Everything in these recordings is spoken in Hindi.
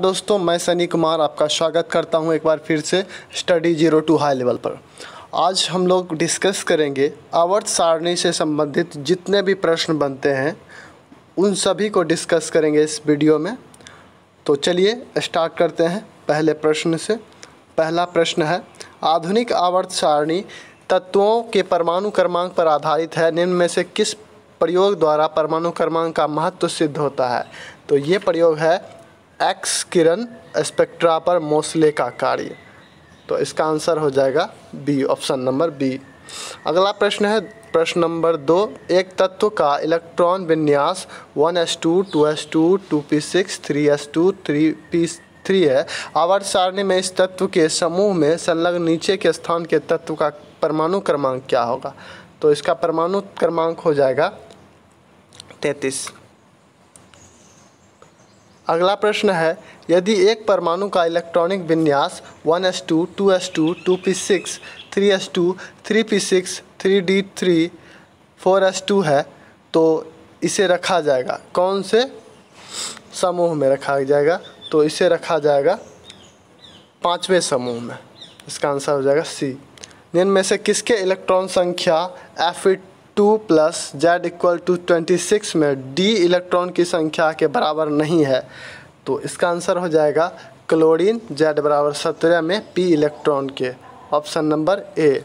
दोस्तों, मैं सनी कुमार आपका स्वागत करता हूँ एक बार फिर से study zero to high level पर। आज हम लोग डिस्कस करेंगे आवर्त सारणी से संबंधित जितने भी प्रश्न बनते हैं, उन सभी को डिस्कस करेंगे इस वीडियो में। तो चलिए स्टार्ट करते हैं पहले प्रश्न से। पहला प्रश्न है, आधुनिक आवर्त सारणी तत्वों के परमाणु क्रमांक पर आधारित है। निम्न में से किस प्रयोग द्वारा परमाणु क्रमांक का महत्व सिद्ध होता है? तो ये प्रयोग है एक्स किरण स्पेक्ट्रा पर मोसले का कार्य। तो इसका आंसर हो जाएगा बी, ऑप्शन नंबर बी। अगला प्रश्न है, प्रश्न नंबर दो, एक तत्व का इलेक्ट्रॉन विन्यास one S two two S two two P six, three S two, three P three है। आवर्त सारणी में इस तत्व के समूह में संलग्न नीचे के स्थान के तत्व का परमाणु क्रमांक क्या होगा? तो इसका परमाणु क्रमांक हो जाएगा तैतीस। अगला प्रश्न है, यदि एक परमाणु का इलेक्ट्रॉनिक विन्यास one S two two S two two P six, three S two, three P six, three D three, four S two है तो इसे रखा जाएगा। कौन से? समूह में रखा जाएगा तो इसे रखा जाएगा पाँचवें समूह में। इसका आंसर हो जाएगा सी। निम्न में से किसके इलेक्ट्रॉन संख्या F two plus Z equal to twenty six में डी इलेक्ट्रॉन की संख्या के बराबर नहीं है तो इसका आंसर हो जाएगा क्लोरीन जेड बराबर सत्रह में पी इलेक्ट्रॉन के। Option number A.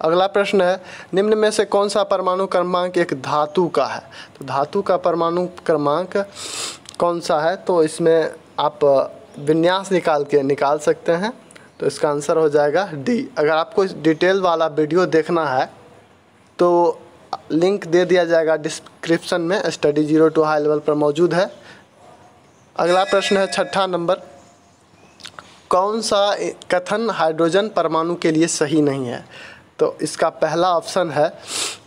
अगला प्रश्न है, निम्न में से कौन सा परमाणु क्रमांक एक धातु का है? तो धातु का परमाणु क्रमांक कौन सा है? तो इसमें आप विन्यास निकाल के निकाल सकते हैं तो इसका आंसर हो जाएगा डी। अगर आपको इस डिटेल वाला वीडियो देखना है तो लिंक दे दिया जाएगा डिस्क्रिप्शन में। Study zero to high level पर मौजूद है। अगला प्रश्न है छठा नंबर। कौन सा कथन हाइड्रोजन परमाणु के लिए सही नहीं है? तो इसका पहला ऑप्शन है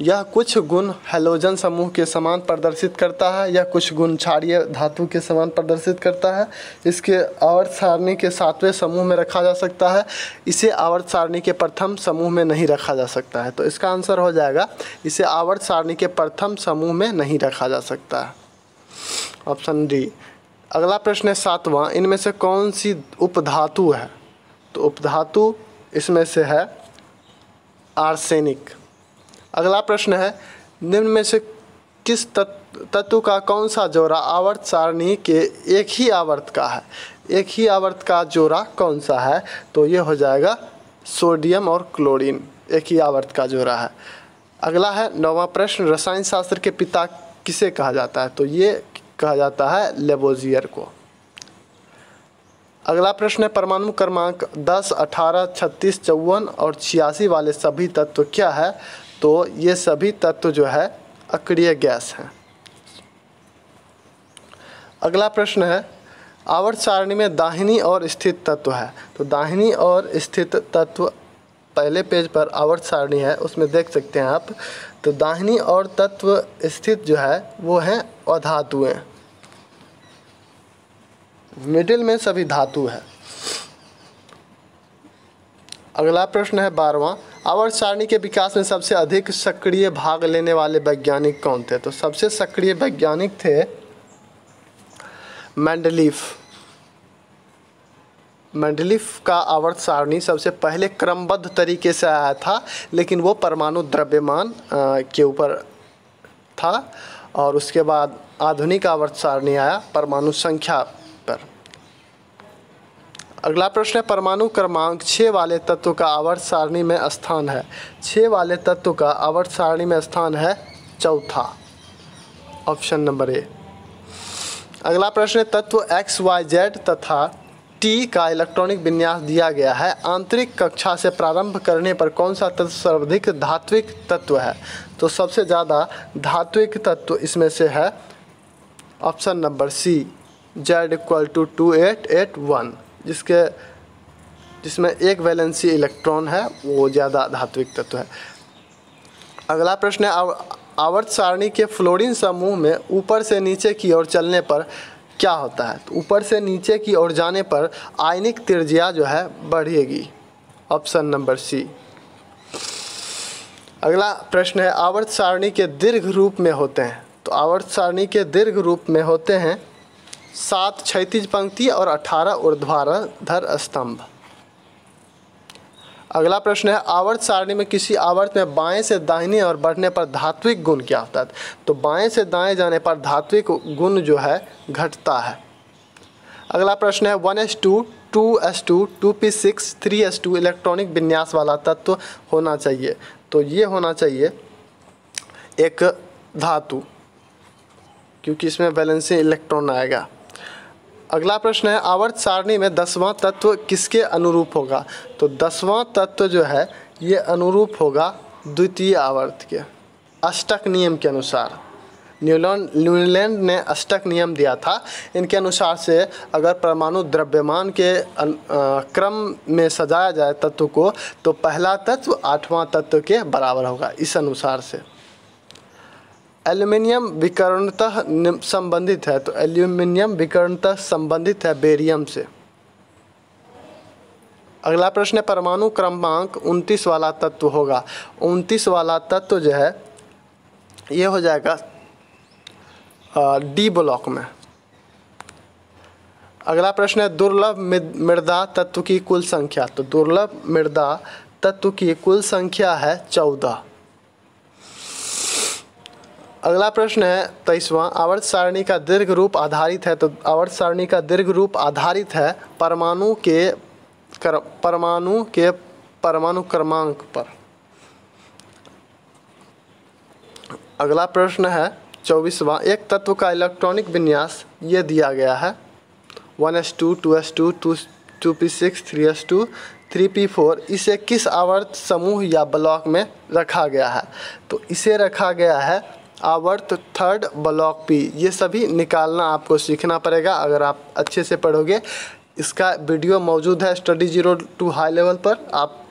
यह कुछ गुण हेलोजन समूह के समान प्रदर्शित करता है, या कुछ गुण क्षारीय धातु के समान प्रदर्शित करता है, इसके आवर्त सारणी के सातवें समूह में रखा जा सकता है, इसे आवर्त सारणी के प्रथम समूह में नहीं रखा जा सकता है। तो इसका आंसर हो जाएगा, इसे आवर्त सारणी के प्रथम समूह में नहीं रखा जा सकता है। ऑप्शन डी, अगला प्रश्न है सातवां, इनमें से कौन सी उपधातु है? तो उपधातु इसमें से है आर्सेनिक। अगला प्रश्न है निम्न में से किस तत्व का कौन सा जोड़ा आवर्त सारणी के एक ही आवर्त का है? एक ही आवर्त का जोड़ा कौन सा है? तो ये हो जाएगा सोडियम और क्लोरीन एक ही आवर्त का जोड़ा है। अगला है नौवा प्रश्न रसायन शास्त्र के पिता किसे कहा जाता है? तो ये कहा जाता है लेबोजियर को। अगला प्रश्न है परमाणु क्रमांक 10, 18, 36, चौवन और छियासी वाले सभी तत्व क्या है? तो ये सभी तत्व जो है, अक्रिय गैस हैं। अगला प्रश्न है, आवर्त सारणी में दाहिनी और स्थित तत्व है। तो दाहिनी और स्थित तत्व पहले पेज पर आवर्त सारणी है, उसमें देख सकते हैं आप। तो दाहिनी और तत्व स्थित जो है, वो हैं अधातुएँ। मिडिल में सभी धातु है। अगला प्रश्न है बारहवा। आवर्त सारणी के विकास में सबसे अधिक सक्रिय भाग लेने वाले वैज्ञानिक कौन थे? तो सबसे सक्रिय वैज्ञानिक थे मैंडलीफ। मैंडलीफ का आवर्त सारणी सबसे पहले क्रमबद्ध तरीके से आया था, लेकिन वो परमाणु द्रव्यमान के ऊपर था, और उसके बाद आधुनिक आवर्त सारणी आया, परमाणु संख्या। अगला प्रश्न है, परमाणु क्रमांक छः वाले तत्व का आवर्त सारणी में स्थान है। छः वाले तत्व का आवर्त सारणी में स्थान है चौथा। Option number A. अगला प्रश्न है, तत्व एक्स, वाई, जेड तथा टी का इलेक्ट्रॉनिक विन्यास दिया गया है। आंतरिक कक्षा से प्रारंभ करने पर कौन सा तत्व सर्वाधिक धात्विक तत्व है? तो सबसे ज़्यादा धात्विक तत्व इसमें से है, option number C, Z equal to two eight eight one. जिसके, जिसमें एक वैलेंसी इलेक्ट्रॉन है, वो ज़्यादा धात्विक तत्व है। अगला प्रश्न है आवर्त सारणी के फ्लोरीन समूह में ऊपर से नीचे की ओर चलने पर क्या होता है? तो ऊपर से नीचे की ओर जाने पर आयनिक त्रिज्या जो है, बढ़ेगी। Option number C. अगला प्रश्न है, आवर्त सारणी के दीर्घ रूप में होते हैं। तो आवर्त सारणी के दीर्घ रूप में होते हैं सात क्षैतिज पंक्ति और अठारह ऊर्ध्वाधर स्तंभ। अगला प्रश्न है, आवर्त सारणी में किसी आवर्त में बाएँ से दाहिने और बढ़ने पर धात्विक गुण क्या होता है? तो बाएँ से दाएँ जाने पर धात्विक गुण जो है, घटता है। अगला प्रश्न है, one S two two S two two P six, three S two electronic विन्यास वाला तत्व होना चाहिए। तो ये होना चाहिए एक धातु, क्योंकि इसमें बैलेंसिंग इलेक्ट्रॉन आएगा। अगला प्रश्न है आवर्त सारणी में दसवां तत्व किसके अनुरूप होगा? तो दसवां तत्व जो है ये अनुरूप होगा द्वितीय आवर्त के। अष्टक नियम के अनुसार। न्यूलैंड न्यूलैंड ने अष्टक नियम दिया था। इनके अनुसार से अगर परमाणु द्रव्यमान के अन, आ, क्रम में सजाया जाए तत्व को तो पहला तत्व आठवां तत्व के बराबर होगा इस अनुसार से। एल्यूमिनियम विकर्णतः संबंधित है तो एल्यूमिनियम विकर्णतः संबंधित है बेरियम से। अगला प्रश्न है, परमाणु क्रमांक उनतीस वाला तत्व होगा। उनतीस वाला तत्व जो है, ये हो जाएगा डी ब्लॉक में। अगला प्रश्न है, दुर्लभ मृदा तत्व की कुल संख्या। तो दुर्लभ मृदा तत्व की कुल संख्या है चौदह। अगला प्रश्न है तेईसवां आवर्त सारणी का दीर्घ रूप आधारित है तो आवर्त सारणी का दीर्घ रूप आधारित है परमाणु के कर, परमाणु के परमाणु क्रमांक पर। अगला प्रश्न है चौबीसवां एक तत्व का इलेक्ट्रॉनिक विन्यास ये दिया गया है one S two two S two two two P six three S two three P four इसे किस आवर्त समूह या ब्लॉक में रखा गया है? तो इसे रखा गया है आवर्त, थर्ड, ब्लॉक पी। ये सभी निकालना आपको सीखना पड़ेगा अगर आप अच्छे से पढ़ोगे। इसका वीडियो मौजूद है study zero to high level पर। आप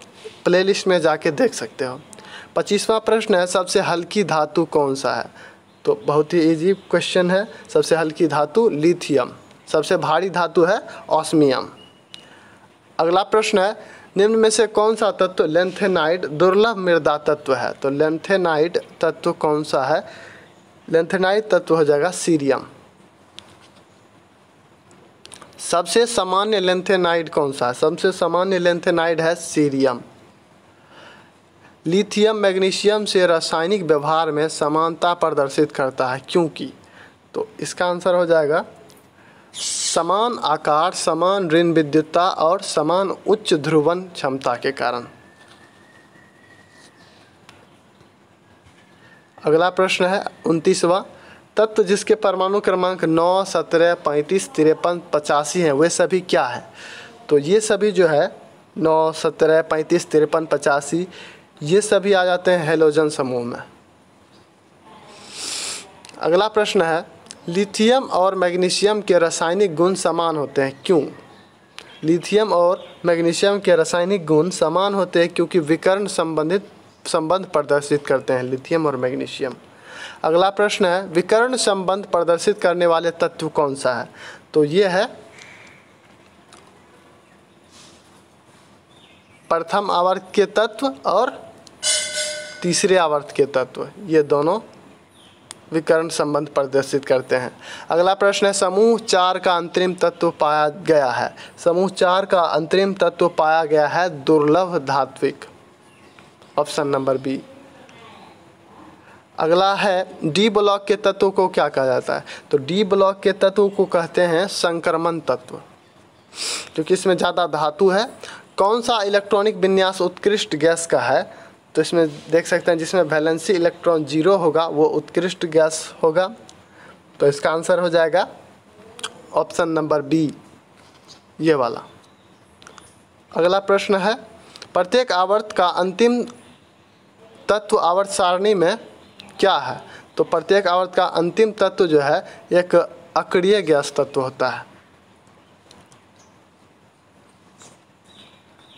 प्लेलिस्ट में जाके देख सकते हो। पच्चीसवा प्रश्न है, सबसे हल्की धातु कौन सा है? तो बहुत ही इजी क्वेश्चन है, सबसे हल्की धातु लिथियम। सबसे भारी धातु है, ऑस्मियम। अगला प्रश्न है निम्न में से कौन सा तत्व लेंथेनाइड दुर्लभ मृदा तत्व है? तो लेंथेनाइड तत्व कौन सा है? लेंथेनाइड तत्व हो जाएगा सीरियम सबसे सामान्य लेंथेनाइड कौन सा है? सबसे सामान्य लेंथेनाइड है सीरियम लिथियम मैग्नीशियम से रासायनिक व्यवहार में समानता प्रदर्शित करता है, क्योंकि? तो इसका आंसर हो जाएगा समान आकार, समान ऋण विद्युतता और समान उच्च ध्रुवन क्षमता के कारण। अगला प्रश्न है उनतीसवा। तत्व जिसके परमाणु क्रमांक नौ, सत्रह, पैंतीस, तिरपन, पचासी हैं, वे सभी क्या है? तो ये सभी जो है, नौ, सत्रह, पैंतीस, तिरपन, पचासी, ये सभी आ जाते हैं हेलोजन समूह में। अगला प्रश्न है लिथियम और मैग्नीशियम के रासायनिक गुण समान होते हैं। क्यों? लिथियम और मैग्नीशियम के रासायनिक गुण समान होते हैं क्योंकि विकर्ण संबंधित, संबंध प्रदर्शित करते हैं लिथियम और मैग्नीशियम। अगला प्रश्न है, विकर्ण संबंध प्रदर्शित करने वाले तत्व कौन सा है? तो ये है, प्रथम आवर्त के तत्व और तीसरे आवर्त के तत्व। ये दोनों विकर्ण संबंध प्रदर्शित करते हैं। अगला प्रश्न है, समूह चार का अंतरिम तत्व पाया गया है। समूह चार का अंतरिम तत्व पाया गया है दुर्लभ धात्विक। Option number B. अगला है, डी ब्लॉक के तत्व को क्या कहा जाता है? तो डी ब्लॉक के तत्व को कहते हैं संक्रमण तत्व। क्योंकि इसमें ज़्यादा धातु है। कौन सा इलेक्ट्रॉनिक विन्यास उत्कृष्ट गैस का है? तो इसमें देख सकते हैं जिसमें वैलेंसी इलेक्ट्रॉन ज़ीरो होगा, वो उत्कृष्ट गैस होगा। तो इसका आंसर हो जाएगा ऑप्शन नंबर बी ये वाला। अगला प्रश्न है, प्रत्येक आवर्त का अंतिम तत्व आवर्त सारणी में क्या है? तो प्रत्येक आवर्त का अंतिम तत्व जो है, एक अक्रिय गैस तत्व होता है।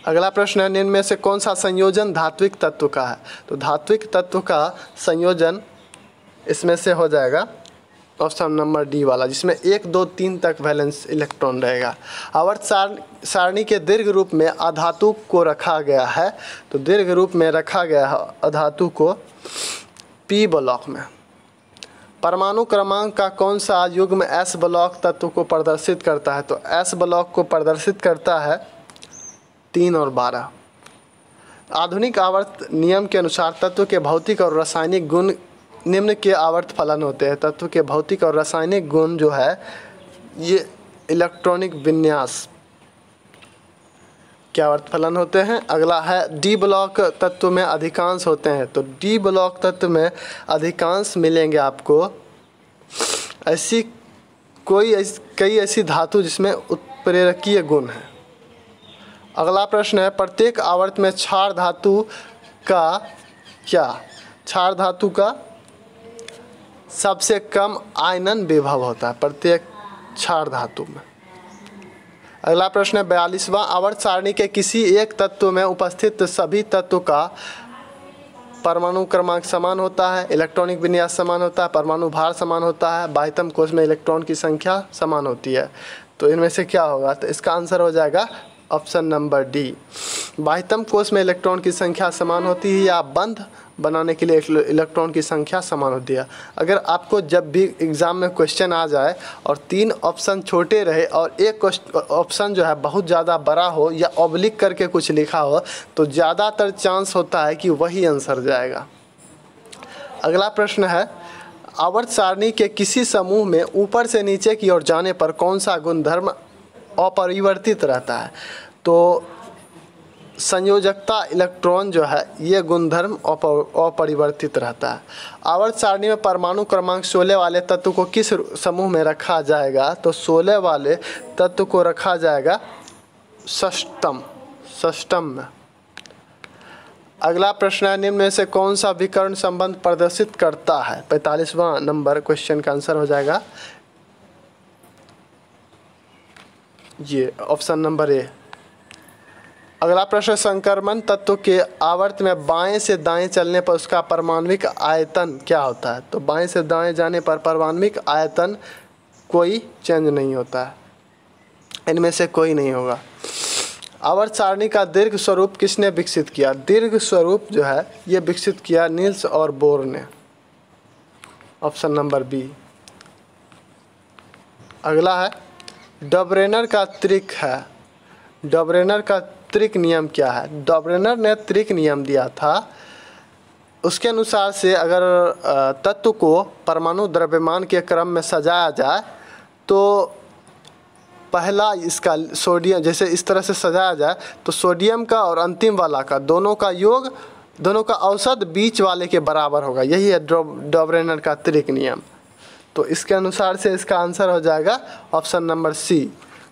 अगला प्रश्न है निम्न से कौन सा संयोजन धात्विक तत्व का है? तो धात्विक तत्व का संयोजन इसमें से हो जाएगा ऑप्शन नंबर डी वाला, जिसमें एक, दो, तीन तक वैलेंस इलेक्ट्रॉन रहेगा। आवर्त सार सारणी के दीर्घ रूप में अधातु को रखा गया है। तो दीर्घ रूप में रखा गया है अधातु को पी ब्लॉक में। परमाणु क्रमांक का कौन सा युग्म एस ब्लॉक तत्व को प्रदर्शित करता है? तो एस ब्लॉक को प्रदर्शित करता है तीन और बारह। आधुनिक आवर्त नियम के अनुसार तत्व के भौतिक और रासायनिक गुण निम्न के आवर्त फलन होते हैं। तत्व के भौतिक और रासायनिक गुण जो है, ये इलेक्ट्रॉनिक विन्यास क्या अर्थ फलन होते हैं। अगला है, डी ब्लॉक तत्व में अधिकांश होते हैं। तो डी ब्लॉक तत्व में अधिकांश मिलेंगे आपको। ऐसी कोई ऐसी, कई ऐसी धातु जिसमें उत्प्रेरकीय गुण है। अगला प्रश्न है, प्रत्येक आवर्त में क्षार धातु का क्या? क्षार धातु का सबसे कम आयनन विभव होता है, प्रत्येक क्षार धातु में। अगला प्रश्न है, बयालीसवां आवर्त सारणी के किसी एक तत्व में उपस्थित सभी तत्व का परमाणु क्रमांक समान होता है, इलेक्ट्रॉनिक विन्यास समान होता है, परमाणु भार समान होता है, बाह्यतम कोष में इलेक्ट्रॉन की संख्या समान होती है। तो इनमें से क्या होगा? तो इसका आंसर हो जाएगा ऑप्शन नंबर डी। बाह्यतम कोष में इलेक्ट्रॉन की संख्या समान होती है या बंद? बनाने के लिए इलेक्ट्रॉन की संख्या समान होती है। अगर आपको जब भी एग्ज़ाम में क्वेश्चन आ जाए और तीन ऑप्शन छोटे रहे और एक ऑप्शन जो है बहुत ज़्यादा बड़ा हो या ऑब्लिक करके कुछ लिखा हो तो ज़्यादातर चांस होता है कि वही आंसर जाएगा। अगला प्रश्न है, आवर्त सारणी के किसी समूह में ऊपर से नीचे की ओर जाने पर कौन सा गुणधर्म अपरिवर्तित रहता है। तो संयोजकता इलेक्ट्रॉन जो है, ये गुणधर्म अपरिवर्तित रहता है। आवर्त सारणी में परमाणु क्रमांक सोलह वाले तत्व को किस समूह में रखा जाएगा? तो सोलह वाले तत्व को रखा जाएगा षष्टम षष्टम में। अगला प्रश्न है, निम्न में से कौन सा विकर्ण संबंध प्रदर्शित करता है? पैंतालीसवां नंबर क्वेश्चन का आंसर हो जाएगा ये ऑप्शन नंबर ए अगला प्रश्न, संक्रमण तत्व के आवर्त में बाएँ से दाएँ चलने पर उसका परमाणविक आयतन क्या होता है? तो बाएँ से दाएँ जाने पर परमाणविक आयतन कोई चेंज नहीं होता है। इनमें से कोई नहीं होगा। आवर्त सारणी का दीर्घ स्वरूप किसने विकसित किया? दीर्घ स्वरूप जो है, ये विकसित किया नील्स और बोर ने। ऑप्शन नंबर बी अगला है डबरेनर का त्रिक है। डबरेनर का त्रिक नियम क्या है? डॉबरेनर ने त्रिक नियम दिया था। उसके अनुसार से अगर तत्व को परमाणु द्रव्यमान के क्रम में सजाया जाए तो पहला इसका सोडियम, जैसे इस तरह से सजाया जाए तो सोडियम का और अंतिम वाला का, दोनों का योग, दोनों का औसत बीच वाले के बराबर होगा। यही है डॉबरेनर का त्रिक नियम। तो इसके अनुसार से इसका आंसर हो जाएगा ऑप्शन नंबर सी,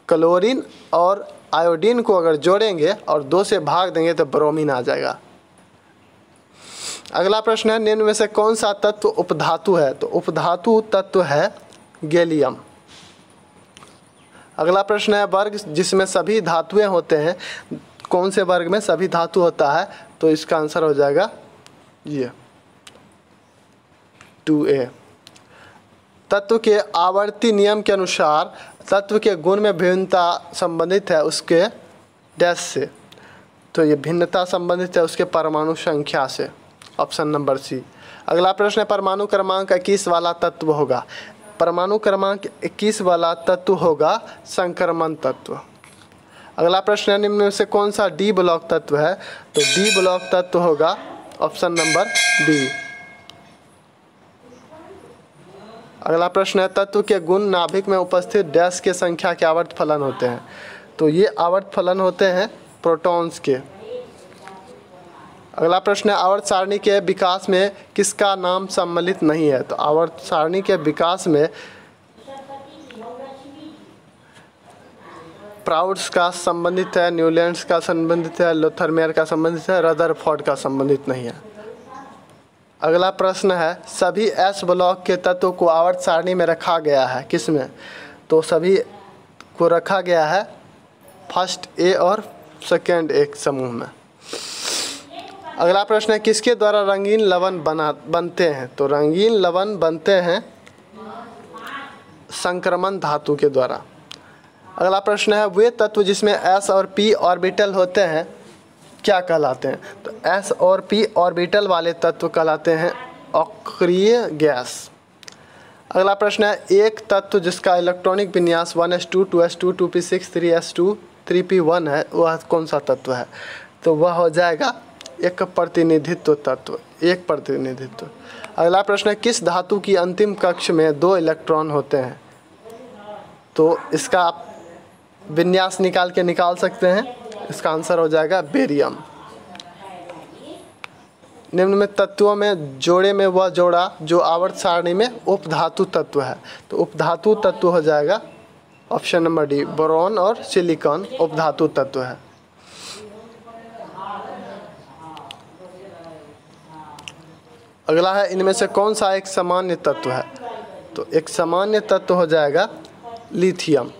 क्लोरीन और आयोडीन को अगर जोड़ेंगे और दो से भाग देंगे तो ब्रोमीन आ जाएगा। अगला प्रश्न है, निम्न में से कौन सा तत्व उपधातु है? तो उपधातु तत्व है गैलियम। अगला प्रश्न है, वर्ग जिसमें सभी धातुएँ होते हैं, कौन से वर्ग में सभी धातु होता है? तो इसका आंसर हो जाएगा ये, टू ए। तत्व के आवर्ती नियम के अनुसार तत्व के गुण में भिन्नता संबंधित है उसके डैश से। तो ये भिन्नता संबंधित है उसके परमाणु संख्या से। Option number C. अगला प्रश्न है परमाणु क्रमांक इक्कीस वाला तत्व होगा। परमाणु क्रमांक इक्कीस वाला तत्व होगा संक्रमण तत्व। अगला प्रश्न है निम्न में से कौन सा डी ब्लॉक तत्व है? तो डी ब्लॉक तत्व होगा ऑप्शन नंबर डी। अगला प्रश्न है, तत्व के गुण नाभिक में उपस्थित डैश के संख्या के आवर्त फलन होते हैं। तो ये आवर्त फलन होते हैं प्रोटॉन्स के। अगला प्रश्न है, आवर्त सारणी के विकास में किसका नाम सम्मिलित नहीं है? तो आवर्त सारणी के विकास में प्राउड्स का संबंधित है, न्यूलैंड्स का संबंधित है, लोथरमेयर का संबंधित है, रदरफोर्ड का संबंधित नहीं है। अगला प्रश्न है, सभी एस ब्लॉक के तत्व को आवर्त सारणी में रखा गया है किसमें तो सभी को रखा गया है फ़र्स्ट ए और सेकेंड एक समूह में। अगला प्रश्न है, किसके द्वारा रंगीन लवन बना, बनते हैं? तो रंगीन लवन बनते हैं संक्रमण धातु के द्वारा। अगला प्रश्न है, वे तत्व जिसमें एस और पी ऑर्बिटल होते हैं क्या कहलाते हैं? तो एस और पी ऑर्बिटल वाले तत्व कहलाते हैं अक्रिय गैस। अगला प्रश्न है, एक तत्व जिसका इलेक्ट्रॉनिक विन्यास one S two two S two two P six three S two three P one है, वह कौन सा तत्व है? तो वह हो जाएगा एक प्रतिनिधित्व तत्व, एक प्रतिनिधित्व। अगला प्रश्न है, किस धातु की अंतिम कक्ष में दो इलेक्ट्रॉन होते हैं? तो इसका आप विन्यास निकाल के निकाल सकते हैं। इसका आंसर हो जाएगा बेरियम। निम्न में तत्वों में जोड़े में वह जोड़ा जो आवर्त सारणी में उपधातु तत्व है। तो उपधातु तत्व हो जाएगा ऑप्शन नंबर डी, बोरॉन और सिलिकॉन उपधातु तत्व है। अगला है, इनमें से कौन सा एक सामान्य तत्व है? तो एक सामान्य तत्व हो जाएगा लिथियम।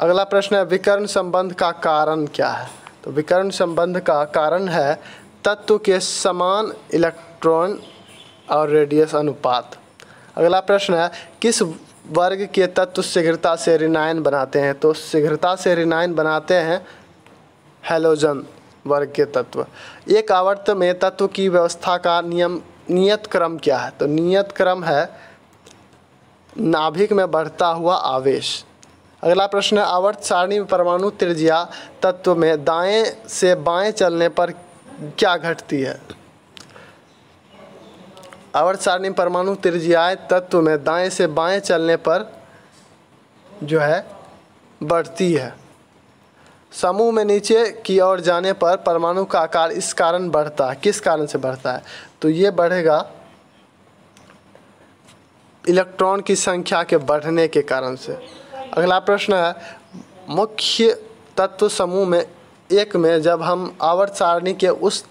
अगला प्रश्न है, विकर्ण संबंध का कारण क्या है? तो विकर्ण संबंध का कारण है, तत्व के समान इलेक्ट्रॉन और रेडियस अनुपात। अगला प्रश्न है, किस वर्ग के तत्व शीघ्रता से ऋणायन बनाते हैं? तो शीघ्रता से ऋणायन बनाते हैं हेलोजन वर्ग के तत्व। एक आवर्त में तत्व की व्यवस्था का नियम, नियत क्रम क्या है? तो नियत क्रम है, नाभिक में बढ़ता हुआ आवेश। अगला प्रश्न है, आवर्त सारणी में परमाणु त्रिज्या तत्व में दाएँ से बाएँ चलने पर क्या घटती है? आवर्त सारणी परमाणु त्रिज्याए तत्व में दाएँ से बाएँ चलने पर जो है, बढ़ती है। समूह में नीचे की ओर जाने पर परमाणु का आकार इस कारण बढ़ता है। किस कारण से बढ़ता है? तो ये बढ़ेगा इलेक्ट्रॉन की संख्या के बढ़ने के कारण से। अगला प्रश्न है, मुख्य तत्व समूह में एक में जब हम आवर्त सारणी के उस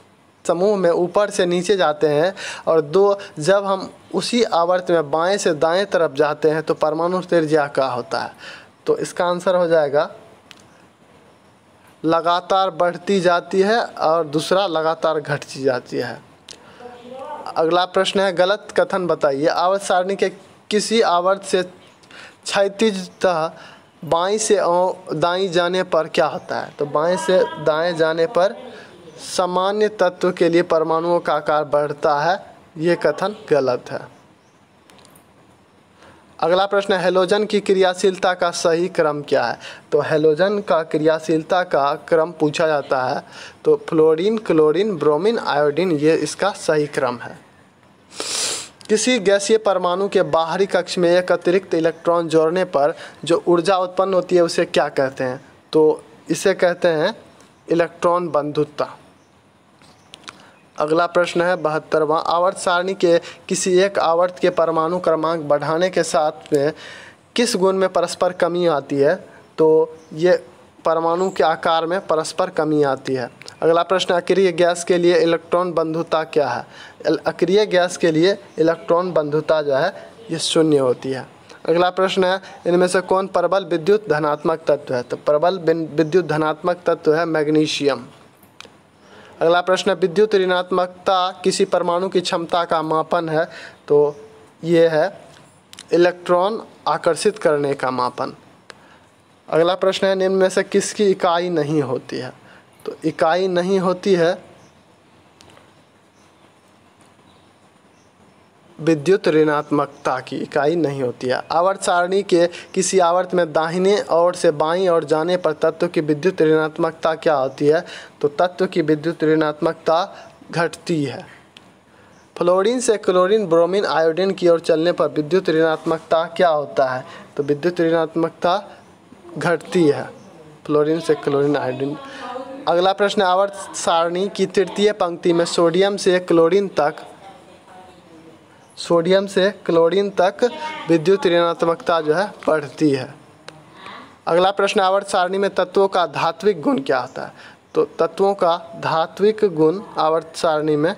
समूह में ऊपर से नीचे जाते हैं और दो, जब हम उसी आवर्त में बाएँ से दाएँ तरफ़ जाते हैं तो परमाणु त्रिज्या का होता है। तो इसका आंसर हो जाएगा, लगातार बढ़ती जाती है और दूसरा लगातार घटती जाती है। अगला प्रश्न है, गलत कथन बताइए, आवर्त सारणी के किसी आवर्त से क्षैतिजतः बाई से दाई जाने पर क्या होता है? तो बाएँ से दाएँ जाने पर सामान्य तत्व के लिए परमाणुओं का आकार बढ़ता है। ये कथन गलत है। अगला प्रश्न है हेलोजन की क्रियाशीलता का सही क्रम क्या है? तो हेलोजन का क्रियाशीलता का क्रम पूछा जाता है। तो फ्लोरीन, क्लोरीन, ब्रोमीन, आयोडीन, ये इसका सही क्रम है। किसी गैसीय परमाणु के बाहरी कक्ष में एक अतिरिक्त इलेक्ट्रॉन जोड़ने पर जो ऊर्जा उत्पन्न होती है, उसे क्या कहते हैं? तो इसे कहते हैं इलेक्ट्रॉन बंधुता अगला प्रश्न है बहत्तरवा। आवर्त सारणी के किसी एक आवर्त के परमाणु क्रमांक बढ़ाने के साथ में किस गुण में परस्पर कमी आती है? तो ये परमाणु के आकार में परस्पर कमी आती है। अगला प्रश्न, अक्रिय गैस के लिए इलेक्ट्रॉन बंधुता क्या है? अक्रिय गैस के लिए इलेक्ट्रॉन बंधुता जो है, ये शून्य होती है। अगला प्रश्न है, इनमें से कौन प्रबल विद्युत धनात्मक तत्व है? तो प्रबल विद्युत धनात्मक तत्व है मैग्नीशियम। अगला प्रश्न, विद्युत ऋणात्मकता किसी परमाणु की क्षमता का मापन है? तो ये है, इलेक्ट्रॉन आकर्षित करने का मापन। अगला प्रश्न है निम्न में से किसकी इकाई नहीं होती है? तो इकाई नहीं होती है। विद्युत ऋणात्मकता की इकाई नहीं होती है। आवर्त सारणी के किसी आवर्त में दाहिने ओर से बाईं ओर जाने पर तत्व की विद्युत ऋणात्मकता क्या होती है? तो तत्व की विद्युत ऋणात्मकता घटती है। फ्लोरीन से क्लोरीन, ब्रोमीन, आयोडीन की ओर चलने पर विद्युत ऋणात्मकता क्या होता है? तो विद्युत ऋणात्मकता घटती है। फ्लोरीन से क्लोरीन, आयोडीन अगला प्रश्न, आवर्त सारणी की तृतीय पंक्ति में सोडियम से क्लोरीन तक, सोडियम से क्लोरीन तक विद्युत ऋणात्मकता जो है, बढ़ती है। अगला प्रश्न, आवर्त सारणी में तत्वों का धात्विक गुण क्या होता है? तो तत्वों का धात्विक गुण आवर्त सारणी में,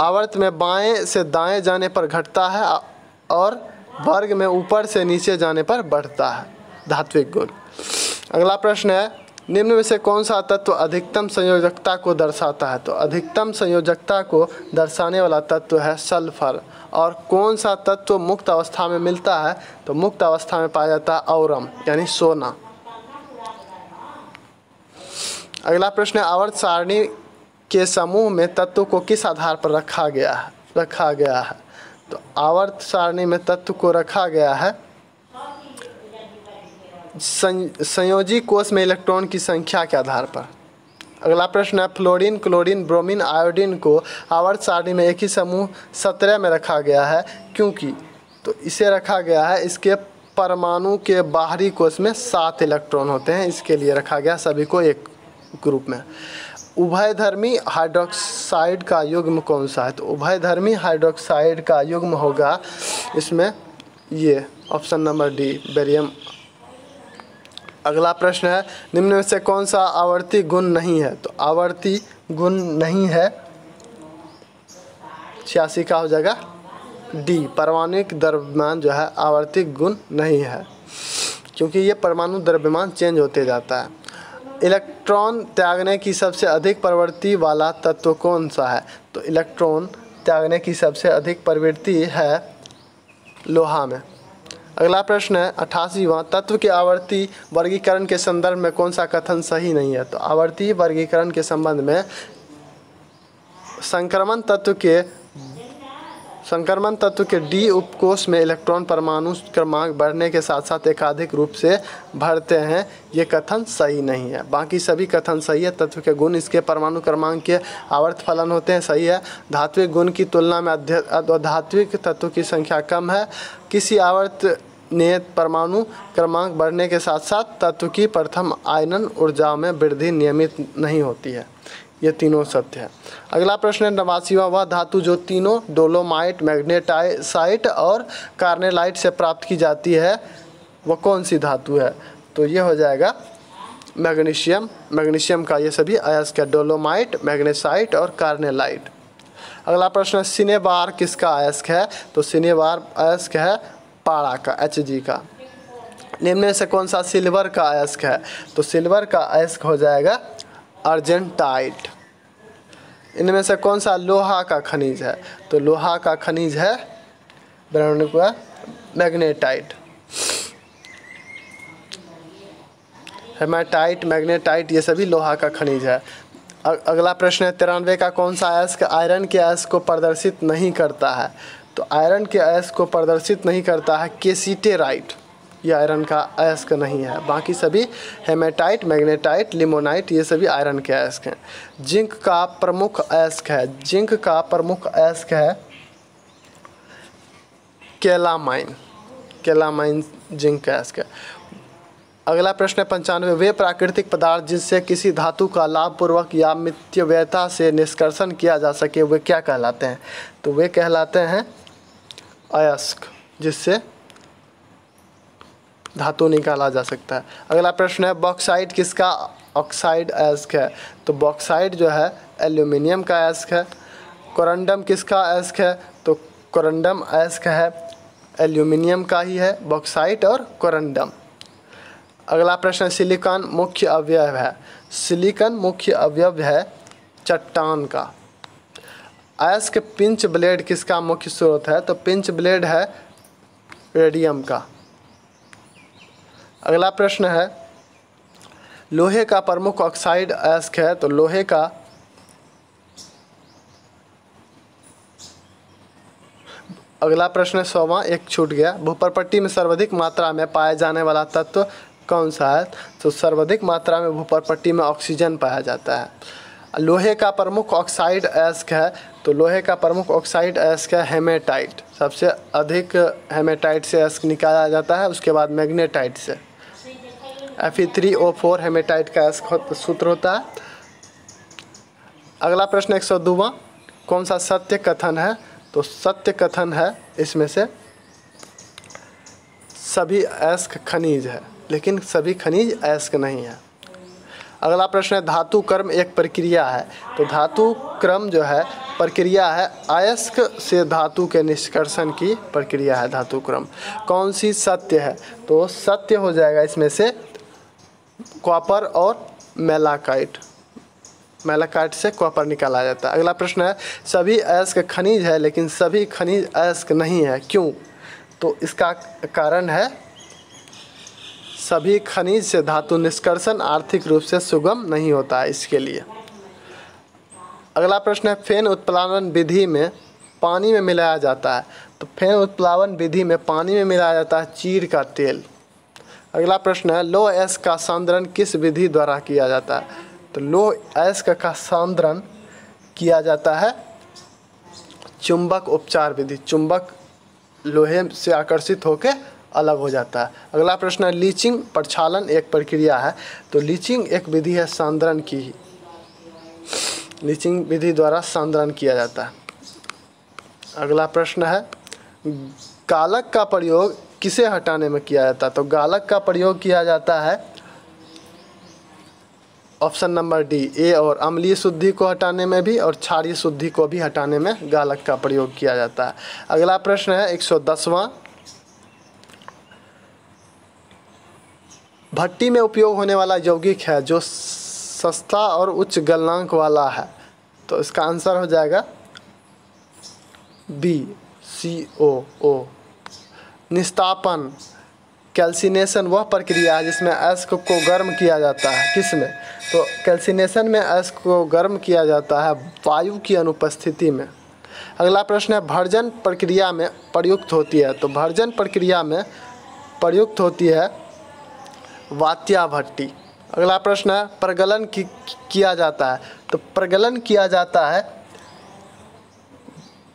आवर्त में बाएँ से दाएँ जाने पर घटता है और वर्ग में ऊपर से नीचे जाने पर बढ़ता है। धात्विक गुण। अगला प्रश्न है, निम्न में से कौन सा तत्व अधिकतम संयोजकता को दर्शाता है? तो अधिकतम संयोजकता को दर्शाने वाला तत्व है सल्फ़र। और कौन सा तत्व मुक्त अवस्था में मिलता है? तो मुक्त अवस्था में पाया जाता है औरम, यानी सोना। अगला प्रश्न है, आवर्त सारणी के समूह में तत्व को किस आधार पर रखा गया है? रखा गया है। तो आवर्त सारणी में तत्व को रखा गया है संयोजी कोष में इलेक्ट्रॉन की संख्या के आधार पर। अगला प्रश्न है, फ्लोरीन, क्लोरीन, ब्रोमीन, आयोडीन को आवर्त सारणी में एक ही समूह सत्रह में रखा गया है, क्योंकि तो इसे रखा गया है, इसके परमाणु के बाहरी कोष में सात इलेक्ट्रॉन होते हैं, इसके लिए रखा गया सभी को एक ग्रुप में। उभयधर्मी हाइड्रोक्साइड का युग्म कौन सा है? तो उभयधर्मी हाइड्रोक्साइड का युग्म होगा इसमें ये, ऑप्शन नंबर डी, बेरियम अगला प्रश्न है, निम्न में से कौन सा आवर्ती गुण नहीं है? तो आवर्ती गुण नहीं है, छियासी का हो जाएगा डी परमाणुक द्रव्यमान जो है आवर्तिक गुण नहीं है, क्योंकि ये परमाणु द्रव्यमान चेंज होते जाता है। इलेक्ट्रॉन त्यागने की सबसे अधिक प्रवृत्ति वाला तत्व कौन सा है? तो इलेक्ट्रॉन त्यागने की सबसे अधिक प्रवृत्ति है लोहा में। अगला प्रश्न है अठासीवा तत्व के आवर्ती वर्गीकरण के संदर्भ में कौन सा कथन सही नहीं है? तो आवर्ती वर्गीकरण के संबंध में संक्रमण तत्व के, संक्रमण तत्व के डी उपकोष में इलेक्ट्रॉन परमाणु क्रमांक बढ़ने के साथ साथ एकाधिक रूप से भरते हैं। ये कथन सही नहीं है। बाकी सभी कथन सही है। तत्व के गुण इसके परमाणु क्रमांक के आवर्त फलन होते हैं, सही है। धात्विक गुण की तुलना में धात्विक तत्व की संख्या कम है। किसी आवर्त ने परमाणु क्रमांक बढ़ने के साथ साथ तत्व की प्रथम आयनन ऊर्जा में वृद्धि नियमित नहीं होती है। ये तीनों सत्य है। अगला प्रश्न है नवासीवा वह धातु जो तीनों डोलोमाइट, मैग्नेटाइसाइट और कार्नेलाइट से प्राप्त की जाती है, वह कौन सी धातु है? तो ये हो जाएगा मैग्नीशियम। मैग्नीशियम का ये सभी अयस्क है डोलोमाइट, मैग्नेसाइट और कार्नेलाइट। अगला प्रश्न है, सिनेबार किसका अयस्क है? तो सिनेबार अयस्क है पाड़ा का एच जी का। निम्न से कौन सा सिल्वर का अयस्क है? तो सिल्वर का अयस्क हो जाएगा अर्जेंटाइट। इनमें से कौन सा लोहा का खनिज है? तो लोहा का खनिज है मैग्नेटाइट। हेमाटाइट, मैग्नेटाइट, ये सभी लोहा का खनिज है। अगला प्रश्न है, तिरानवे का कौन सा अयस्क आयरन के अयस्क को प्रदर्शित नहीं करता है? तो आयरन के अयस्क को प्रदर्शित नहीं करता है केसीटेराइट। ये आयरन का अयस्क नहीं है। बाकी सभी हेमेटाइट, मैग्नेटाइट, लिमोनाइट, ये सभी आयरन के अयस्क हैं। जिंक का प्रमुख अयस्क है। जिंक का प्रमुख अयस्क है केलामाइन। केलामाइन जिंक का अयस्क है। अगला प्रश्न है पंचानवे। वे प्राकृतिक पदार्थ जिससे किसी धातु का लाभपूर्वक या मित्यव्यता से निष्कर्षण किया जा सके, वे क्या कहलाते हैं? तो वे कहलाते हैं अयस्क, जिससे धातु निकाला जा सकता है। अगला प्रश्न है बॉक्साइड किसका ऑक्साइड अयस्क है? तो बॉक्साइड जो है एल्यूमिनियम का एस्क है। कोरंडम किसका एस्क है? तो कोरंडम एस्क है एल्यूमिनियम का ही है बॉक्साइट और कोरंडम अगला प्रश्न सिलिकॉन मुख्य अवयव है। सिलिकॉन मुख्य अवयव है, चट्टान का। एस्क पिंच ब्लेड किसका मुख्य स्रोत है? तो पिंच ब्लेड है रेडियम का। अगला प्रश्न है, लोहे का प्रमुख ऑक्साइड अयस्क है तो लोहे का अगला प्रश्न सौवा, एक छूट गया। भूपर पट्टी में सर्वाधिक मात्रा में पाए जाने वाला तत्व कौन सा है? तो सर्वाधिक मात्रा में भूपर पट्टी में ऑक्सीजन पाया जाता है। लोहे का प्रमुख ऑक्साइड अयस्क है तो लोहे का प्रमुख ऑक्साइड अयस्क है हेमेटाइट सबसे अधिक हेमेटाइट से अयस्क निकाला जाता है, उसके बाद मैग्नेटाइट से। F E three O four hematite का सूत्र होता है। अगला प्रश्न एक सौ दुवा कौन सा सत्य कथन है? तो सत्य कथन है, इसमें से सभी एस्क खनिज है, लेकिन सभी खनिज एस्क नहीं है। अगला प्रश्न है, धातु कर्म एक प्रक्रिया है तो धातु क्रम जो है प्रक्रिया है अयस्क से धातु के निष्कर्षण की प्रक्रिया है धातु क्रम कौन सी सत्य है? तो सत्य हो जाएगा इसमें से कॉपर और मेलाकाइट। मेलाकाइट से कॉपर निकाला जाता है। अगला प्रश्न है, सभी अयस्क खनिज है लेकिन सभी खनिज अयस्क नहीं है, क्यों? तो इसका कारण है, सभी खनिज से धातु निष्कर्षण आर्थिक रूप से सुगम नहीं होता है इसके लिए। अगला प्रश्न है, फेन उत्पादन विधि में पानी में मिलाया जाता है। तो फेन उत्प्लावन विधि में पानी में मिलाया जाता है चीड़ का तेल। अगला प्रश्न है, लो एस का सांद्रण किस विधि द्वारा किया जाता है? तो लो एस का सांद्रण किया जाता है चुंबक उपचार विधि। चुंबक लोहे से आकर्षित होकर अलग हो जाता है। अगला प्रश्न है, लीचिंग प्रक्षालन एक प्रक्रिया है तो लीचिंग एक विधि है सांद्रण की लीचिंग विधि द्वारा सांद्रण किया जाता है। अगला प्रश्न है, गालक का प्रयोग किसे हटाने में किया जाता है? तो गालक का प्रयोग किया जाता है, ऑप्शन नंबर डी, ए और अम्लीय शुद्धि को हटाने में भी और क्षारीय शुद्धि को भी हटाने में गालक का प्रयोग किया जाता है। अगला प्रश्न है, एक सौ दसवां। भट्टी में उपयोग होने वाला यौगिक है जो सस्ता और उच्च गलनांक वाला है। तो इसका आंसर हो जाएगा बी, सी, ओ ओ। निस्तापन, कैल्सिनेशन वह प्रक्रिया है जिसमें एस्क को गर्म किया जाता है। किसमें? तो कैल्सिनेशन में एस्क को गर्म किया जाता है वायु की अनुपस्थिति में। अगला प्रश्न है, भर्जन प्रक्रिया में प्रयुक्त होती है। तो भर्जन प्रक्रिया में प्रयुक्त होती है वात्या भट्टी अगला प्रश्न है, प्रगलन की, किया जाता है। तो प्रगलन किया जाता है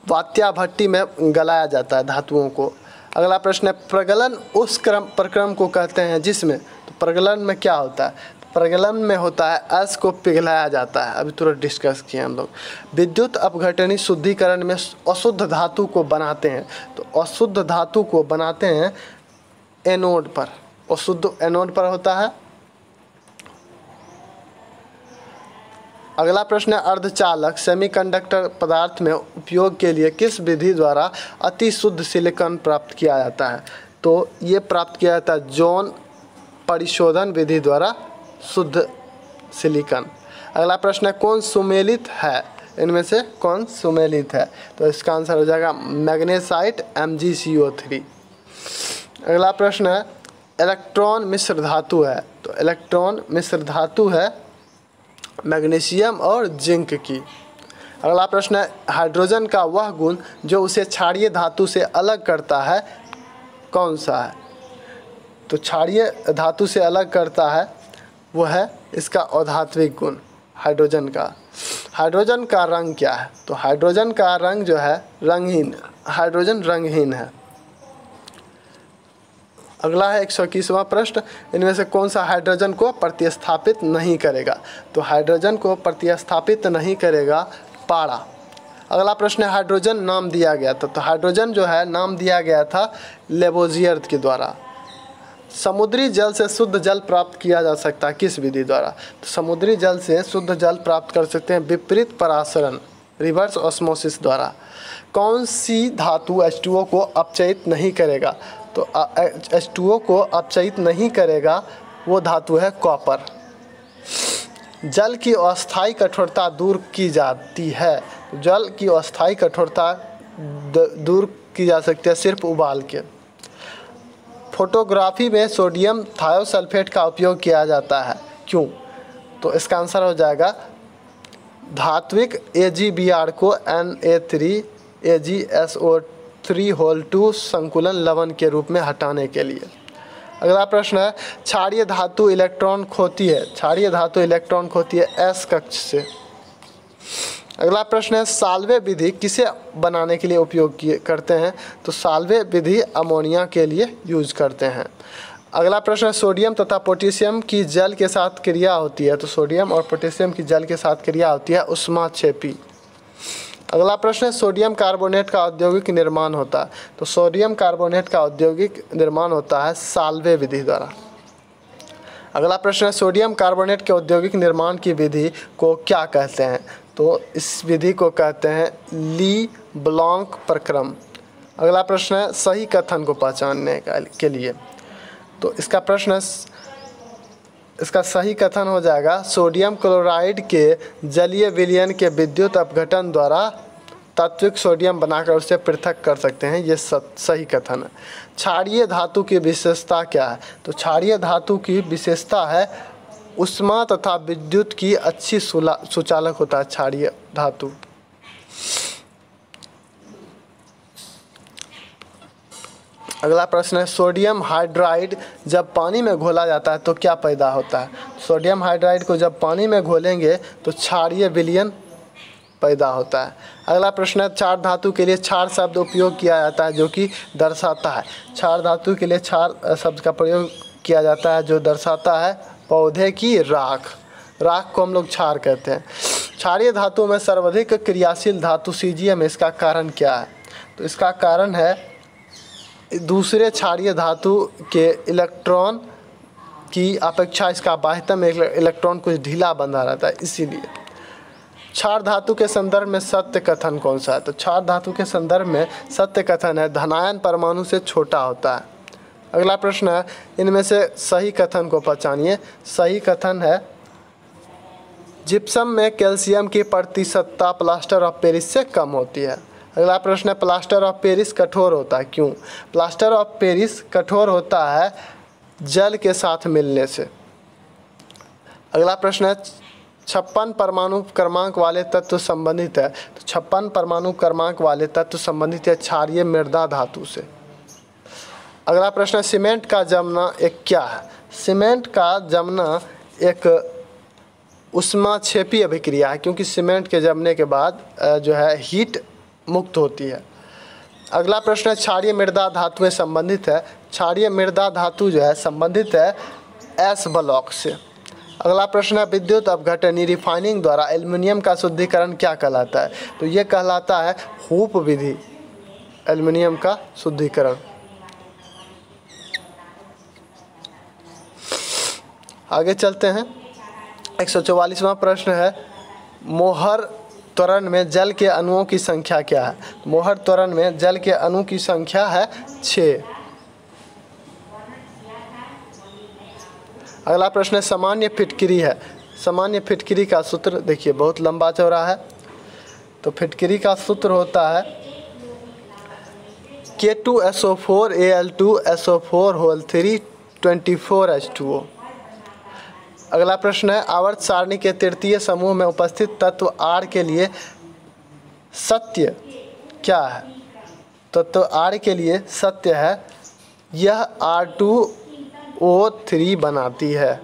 वात्या भट्टी में गलाया जाता है धातुओं को। अगला प्रश्न है, प्रगलन उस क्रम, प्रक्रम को कहते हैं जिसमें तो प्रगलन में क्या होता है? प्रगलन में होता है अस को पिघलाया जाता है। अभी तुरंत डिस्कस किए हम लोग। विद्युत अपघटनी शुद्धिकरण में अशुद्ध धातु को बनाते हैं। तो अशुद्ध धातु को बनाते हैं एनोड पर। अशुद्ध एनोड पर होता है अगला प्रश्न है, अर्धचालक सेमीकंडक्टर पदार्थ में उपयोग के लिए किस विधि द्वारा अति शुद्ध सिलिकॉन प्राप्त किया जाता है? तो ये प्राप्त किया जाता है जौन परिशोधन विधि द्वारा शुद्ध सिलिकॉन। अगला प्रश्न है, कौन सुमेलित है? इनमें से कौन सुमेलित है? तो इसका आंसर हो जाएगा मैग्नेसाइट एम अगला प्रश्न है, इलेक्ट्रॉन मिश्र धातु है। तो इलेक्ट्रॉन मिश्र धातु है मैग्नीशियम और जिंक की। अगला प्रश्न है, हाइड्रोजन का वह गुण जो उसे क्षारीय धातु से अलग करता है, कौन सा है? तो क्षारीय धातु से अलग करता है वह है इसका औधात्विक गुण, हाइड्रोजन का। हाइड्रोजन का रंग क्या है? तो हाइड्रोजन का रंग जो है रंगहीन, हाइड्रोजन रंगहीन है। अगला है एक सौ इक्कीसवां प्रश्न, इनमें से कौन सा हाइड्रोजन को प्रतिस्थापित नहीं करेगा? तो हाइड्रोजन को प्रतिस्थापित नहीं करेगा पारा अगला प्रश्न है, हाइड्रोजन नाम दिया गया था तो हाइड्रोजन जो है, नाम दिया गया था लेबोजियर के द्वारा। समुद्री जल से शुद्ध जल प्राप्त किया जा सकता है किस विधि द्वारा? तो समुद्री जल से शुद्ध जल प्राप्त कर सकते हैं विपरीत परासरण रिवर्स ऑस्मोसिस द्वारा। कौन सी धातु एच को अपचयित नहीं करेगा? तो एच टू ओ को अपचयित नहीं करेगा, वो धातु है कॉपर। जल की अस्थायी कठोरता दूर की जाती है। जल की अस्थायी कठोरता दूर की जा सकती है सिर्फ़ उबाल के। फोटोग्राफी में सोडियम थायोसल्फेट का उपयोग किया जाता है। क्यों? तो इसका आंसर हो जाएगा, धात्विक ए को N A three A G S O three whole two संकुलन लवण के रूप में हटाने के लिए। अगला प्रश्न है, क्षारीय धातु इलेक्ट्रॉन खोती है? क्षारीय धातु इलेक्ट्रॉन खोती है एस कक्ष से। अगला प्रश्न है, साल्वे विधि किसे बनाने के लिए उपयोग किए करते हैं? तो साल्वे विधि अमोनिया के लिए यूज़ करते हैं। अगला प्रश्न है, सोडियम तथा पोटेशियम की जल के साथ क्रिया होती है? तो सोडियम और पोटेशियम की जल के साथ क्रिया होती है उष्मा छेपी अगला प्रश्न है, सोडियम कार्बोनेट का औद्योगिक निर्माण होता है। तो सोडियम कार्बोनेट का औद्योगिक निर्माण होता है साल्वे विधि द्वारा। अगला प्रश्न है, सोडियम कार्बोनेट के औद्योगिक निर्माण की विधि को क्या कहते हैं? तो इस विधि को कहते हैं, ली ब्लॉन्क प्रक्रम। अगला प्रश्न है, सही कथन को पहचानने के लिए। तो इसका प्रश्न इसका सही कथन हो जाएगा। सोडियम क्लोराइड के जलीय विलयन के विद्युत अपघटन द्वारा तात्विक सोडियम बनाकर उसे पृथक कर सकते हैं। ये सही कथन है। क्षारीय धातु की विशेषता क्या है? तो क्षारीय धातु की विशेषता है, उष्मा तथा विद्युत की अच्छी सुचालक होता है क्षारीय धातु। अगला प्रश्न है, सोडियम हाइड्राइड जब पानी में घोला जाता है तो क्या पैदा होता है? सोडियम हाइड्राइड को जब पानी में घोलेंगे तो क्षारीय विलियन पैदा होता है। अगला प्रश्न है, क्षार धातु के लिए क्षार शब्द उपयोग किया जाता है जो कि दर्शाता है। क्षार धातु के लिए क्षार शब्द का प्रयोग किया जाता है जो दर्शाता है पौधे की राख। राख को हम लोग क्षार कहते हैं। क्षारीय धातु में सर्वाधिक क्रियाशील धातु सीजियम इसका कारण क्या है? तो इसका कारण है दूसरे क्षारीय धातु के इलेक्ट्रॉन की अपेक्षा इसका बाह्यतम इलेक्ट्रॉन कुछ ढीला बंधा रहता है, इसीलिए। क्षार धातु के संदर्भ में सत्य कथन कौन सा है? तो क्षार धातु के संदर्भ में सत्य कथन है, धनायन परमाणु से छोटा होता है। अगला प्रश्न है, इनमें से सही कथन को पहचानिए। सही कथन है, जिप्सम में कैल्शियम की प्रतिशतता प्लास्टर ऑफ़ पेरिस से कम होती है। अगला प्रश्न है, प्लास्टर ऑफ़ पेरिस कठोर होता है, क्यों? प्लास्टर ऑफ़ पेरिस कठोर होता है जल के साथ मिलने से। अगला प्रश्न है, छप्पन परमाणु क्रमांक वाले तत्व संबंधित है। तो छप्पन परमाणु क्रमांक वाले तत्व संबंधित है, क्षारीय मृदा धातु से। अगला प्रश्न है, सीमेंट का जमना एक क्या है? सीमेंट का जमना एक उष्मा छेपी अभिक्रिया है, क्योंकि सीमेंट के जमने के बाद जो है, हीट मुक्त होती है। अगला प्रश्न है, क्षारीय मृदा धातुएँ संबंधित है। क्षारीय मृदा धातु जो है, संबंधित है एस ब्लॉक से। अगला प्रश्न है, विद्युत अपघटनी रिफाइनिंग द्वारा एल्युमिनियम का शुद्धिकरण क्या कहलाता है? तो ये कहलाता है हूप विधि एल्युमिनियम का शुद्धिकरण। आगे चलते हैं। एक प्रश्न है, मोहर त्वरण में जल के अणुओं की संख्या क्या है? मोहर त्वरण में जल के अणु की संख्या है छ अगला प्रश्न है सामान्य फिटकिरी है। सामान्य फिटकिरी का सूत्र देखिए, बहुत लंबा चौड़ा है। तो फिटकिरी का सूत्र होता है K two S O four A L two S O four whole three twenty four H two O अगला प्रश्न है, आवर्त सारणी के तृतीय समूह में उपस्थित तत्व आर के लिए सत्य क्या है? तत्व आर के लिए सत्य है, यह आर टू ओ थ्री बनाती है।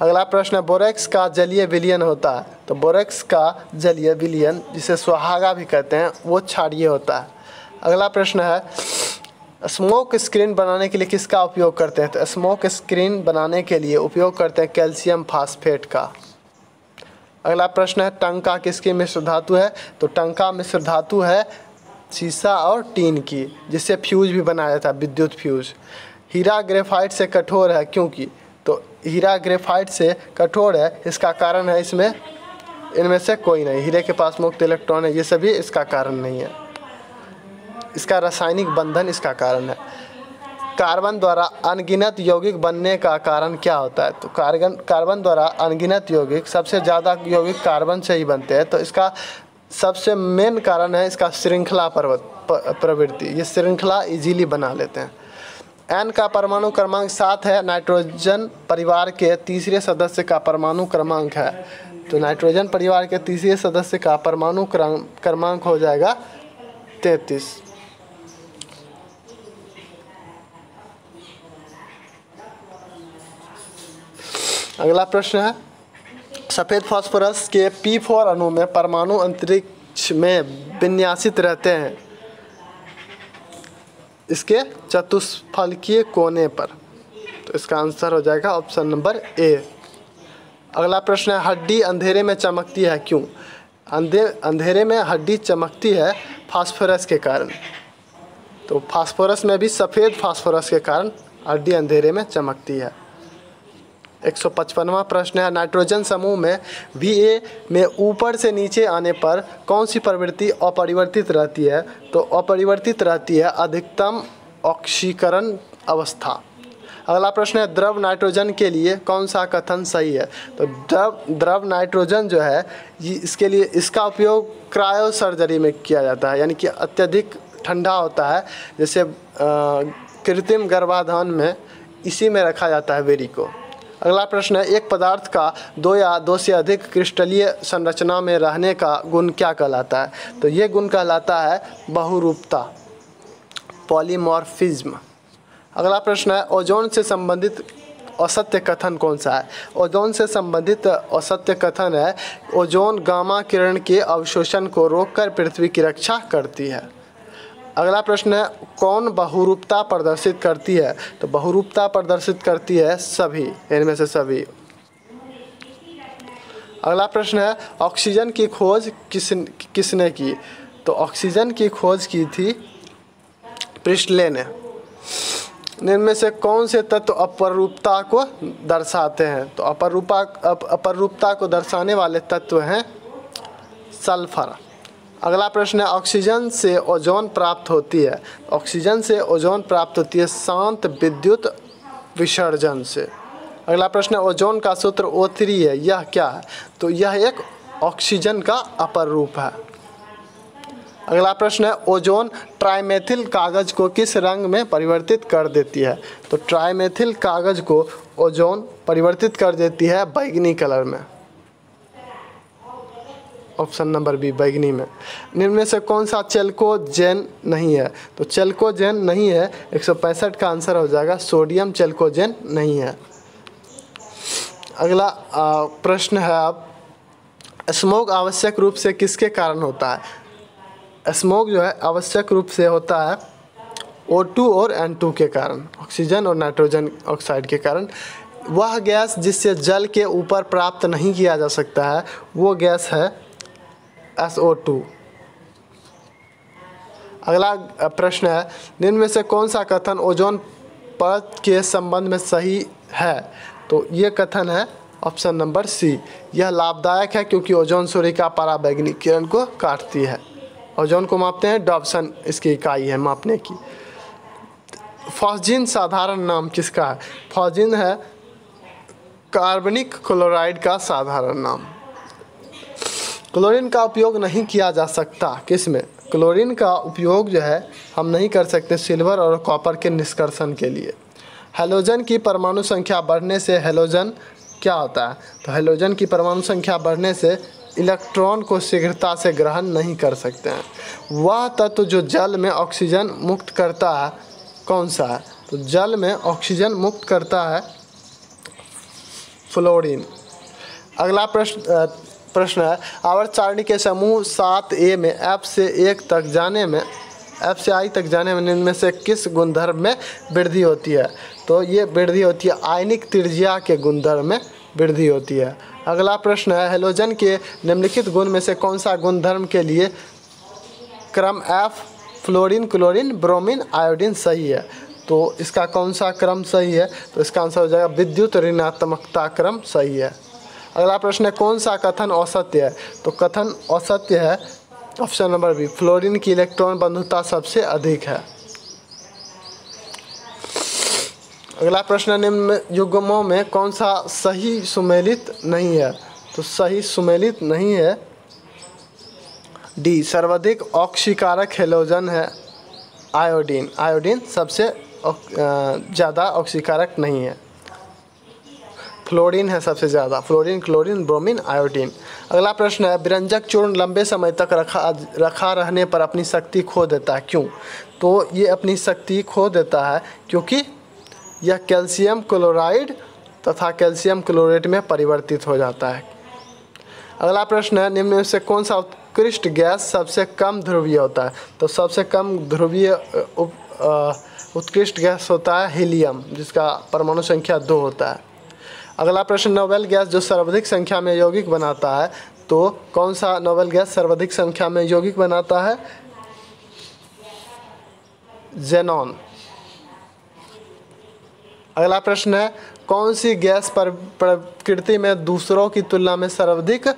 अगला प्रश्न है बोरेक्स का जलीय विलियन होता है तो बोरेक्स का जलीय विलियन, जिसे सुहागा भी कहते हैं, वो क्षारीय होता है। अगला प्रश्न है स्मोक स्क्रीन बनाने के लिए किसका उपयोग करते हैं? तो स्मोक स्क्रीन बनाने के लिए उपयोग करते हैं कैल्शियम फास्फेट का। अगला प्रश्न है, टंका किसकी मिश्र धातु है? तो टंका मिश्र धातु है शीशा और टीन की, जिससे फ्यूज भी बनाया जाता है विद्युत फ्यूज हीरा ग्रेफाइट से कठोर है, क्योंकि? तो हीरा ग्रेफाइट से कठोर है, इसका कारण है इसमें, इनमें से कोई नहीं। हीरे के पास मुक्त इलेक्ट्रॉन है, ये सभी इसका कारण नहीं है। इसका रासायनिक बंधन इसका कारण है। कार्बन द्वारा अनगिनत यौगिक बनने का कारण क्या होता है? तो कार्बन कार्बन द्वारा अनगिनत यौगिक, सबसे ज़्यादा यौगिक कार्बन से ही बनते हैं तो इसका सबसे मेन कारण है इसका श्रृंखला प्रवृत्ति। ये श्रृंखला इजीली बना लेते हैं। एन का परमाणु क्रमांक सात है, नाइट्रोजन परिवार के तीसरे सदस्य का परमाणु क्रमांक है। तो नाइट्रोजन परिवार के तीसरे सदस्य का परमाणु क्रमांक हो जाएगा तैतीस। अगला प्रश्न है। सफ़ेद फास्फोरस के पी फोर अणु में परमाणु अंतरिक्ष में विन्यासित रहते हैं। इसके चतुष्फलकीय कोने पर। तो इसका आंसर हो जाएगा ऑप्शन नंबर ए अगला प्रश्न है, हड्डी अंधेरे में चमकती है क्यों? अंधे, अंधेरे में हड्डी चमकती है फास्फोरस के कारण। तो फास्फोरस में भी सफ़ेद फास्फोरस के कारण हड्डी अंधेरे में चमकती है। एक सौ पचपनवा प्रश्न है, नाइट्रोजन समूह में वी ए में ऊपर से नीचे आने पर कौन सी प्रवृत्ति अपरिवर्तित रहती है? तो अपरिवर्तित रहती है अधिकतम ऑक्सीकरण अवस्था। अगला प्रश्न है, द्रव नाइट्रोजन के लिए कौन सा कथन सही है? तो द्रव द्रव नाइट्रोजन जो है इसके लिए, इसका उपयोग क्रायो सर्जरी में किया जाता है, यानी कि अत्यधिक ठंडा होता है, जैसे कृत्रिम गर्भाधान में इसी में रखा जाता है बेरी को। अगला प्रश्न है, एक पदार्थ का दो या दो से अधिक क्रिस्टलीय संरचना में रहने का गुण क्या कहलाता है? तो ये गुण कहलाता है बहुरूपता, पॉलीमॉर्फिज्म। अगला प्रश्न है, ओजोन से संबंधित असत्य कथन कौन सा है? ओजोन से संबंधित असत्य कथन है, ओजोन गामा किरण के अवशोषण को रोककर पृथ्वी की रक्षा करती है। अगला प्रश्न है, कौन बहुरूपता प्रदर्शित करती है? तो बहुरूपता प्रदर्शित करती है सभी, इनमें से सभी। अगला प्रश्न है, ऑक्सीजन की खोज किस किसने की? तो ऑक्सीजन की खोज की थी प्रिस्टले ने इनमें से कौन से तत्व अपरूपता को दर्शाते हैं? तो अपरूपा अपरूपता को दर्शाने वाले तत्व हैं सल्फ़र। अगला प्रश्न है, ऑक्सीजन से ओजोन प्राप्त होती है। ऑक्सीजन से ओजोन प्राप्त होती है शांत विद्युत विसर्जन से। अगला प्रश्न है, ओजोन का सूत्र ओ थ्री है, यह क्या है? तो यह एक ऑक्सीजन का अपर रूप है। अगला प्रश्न है, ओजोन ट्राइमेथिल कागज़ को किस रंग में परिवर्तित कर देती है? तो ट्राइमेथिल कागज़ को ओजोन परिवर्तित कर देती है बैगनी कलर में। ऑप्शन नंबर बी, बैगनी में। निम्न से कौन सा चेल्कोजेन नहीं है? तो चेल्कोजेन नहीं है, एक सौ पैंसठ का आंसर हो जाएगा, सोडियम चेल्कोजेन नहीं है। अगला प्रश्न है अब, स्मोक आवश्यक रूप से किसके कारण होता है? स्मोक जो है, आवश्यक रूप से होता है O2 और N2 के कारण, ऑक्सीजन और नाइट्रोजन ऑक्साइड के कारण। वह गैस जिससे जल के ऊपर प्राप्त नहीं किया जा सकता है, वो गैस है SO2 अगला प्रश्न है, निम्न में से कौन सा कथन ओजोन परत के संबंध में सही है? तो ये कथन है ऑप्शन नंबर सी। यह लाभदायक है क्योंकि ओजोन सूर्य का पराबैंगनी किरण को काटती है। ओजोन को मापते हैं डॉप्सन इसकी इकाई है मापने की। फॉस्जिन साधारण नाम किसका है? फॉस्जिन है कार्बनिक क्लोराइड का साधारण नाम। क्लोरीन का उपयोग नहीं किया जा सकता। किसमें? क्लोरीन का उपयोग जो है, हम नहीं कर सकते सिल्वर और कॉपर के निष्कर्षण के लिए। हेलोजन की परमाणु संख्या बढ़ने से हेलोजन क्या होता है? तो हेलोजन की परमाणु संख्या बढ़ने से इलेक्ट्रॉन को शीघ्रता से ग्रहण नहीं कर सकते हैं। वह तत्व जो जल में ऑक्सीजन मुक्त करता है, कौन सा है? तो जल में ऑक्सीजन मुक्त करता है फ्लोरीन। अगला प्रश्न प्रश्न है। आवर्त सारणी के समूह सात ए में, एफ़ से एक तक जाने में, एफ़ से आई तक जाने में इनमें से किस गुणधर्म में वृद्धि होती है? तो ये वृद्धि होती है, आयनिक त्रिज्या के गुणधर्म में वृद्धि होती है। अगला प्रश्न है, हेलोजन के निम्नलिखित गुण में से कौन सा गुणधर्म के लिए क्रम F, fluorine, chlorine, bromine, iodine सही है? तो इसका कौन सा क्रम सही है? तो इसका आंसर हो जाएगा, विद्युत ऋणात्मकता क्रम सही है। अगला प्रश्न है, कौन सा कथन असत्य है? तो कथन असत्य है ऑप्शन नंबर बी फ्लोरीन की इलेक्ट्रॉन बंधुता सबसे अधिक है। अगला प्रश्न निम्न युग्मों में कौन सा सही सुमेलित नहीं है? तो सही सुमेलित नहीं है। डी सर्वाधिक ऑक्सीकारक हेलोजन है, आयोडीन। आयोडीन सबसे ज़्यादा ऑक्सीकारक नहीं है। फ्लोरीन है सबसे ज़्यादा, फ्लोरीन, क्लोरीन, ब्रोमीन, आयोडीन। अगला प्रश्न है विरंजक चूर्ण लंबे समय तक रखा रखा रहने पर अपनी शक्ति खो देता है। क्यों? तो ये अपनी शक्ति खो देता है क्योंकि यह कैल्शियम क्लोराइड तथा कैल्शियम क्लोरेट में परिवर्तित हो जाता है। अगला प्रश्न है, निम्न से कौन सा उत्कृष्ट गैस सबसे कम ध्रुवीय होता है? तो सबसे कम ध्रुवीय उत्कृष्ट गैस होता है हीलियम, जिसका परमाणु संख्या दो होता है। अगला प्रश्न, नोबेल गैस जो सर्वाधिक संख्या में यौगिक बनाता है तो कौन सा नोबेल गैस सर्वाधिक संख्या में यौगिक बनाता है? जेनॉन। अगला प्रश्न है, कौन सी गैस पर प्रकृति में दूसरों की तुलना में सर्वाधिक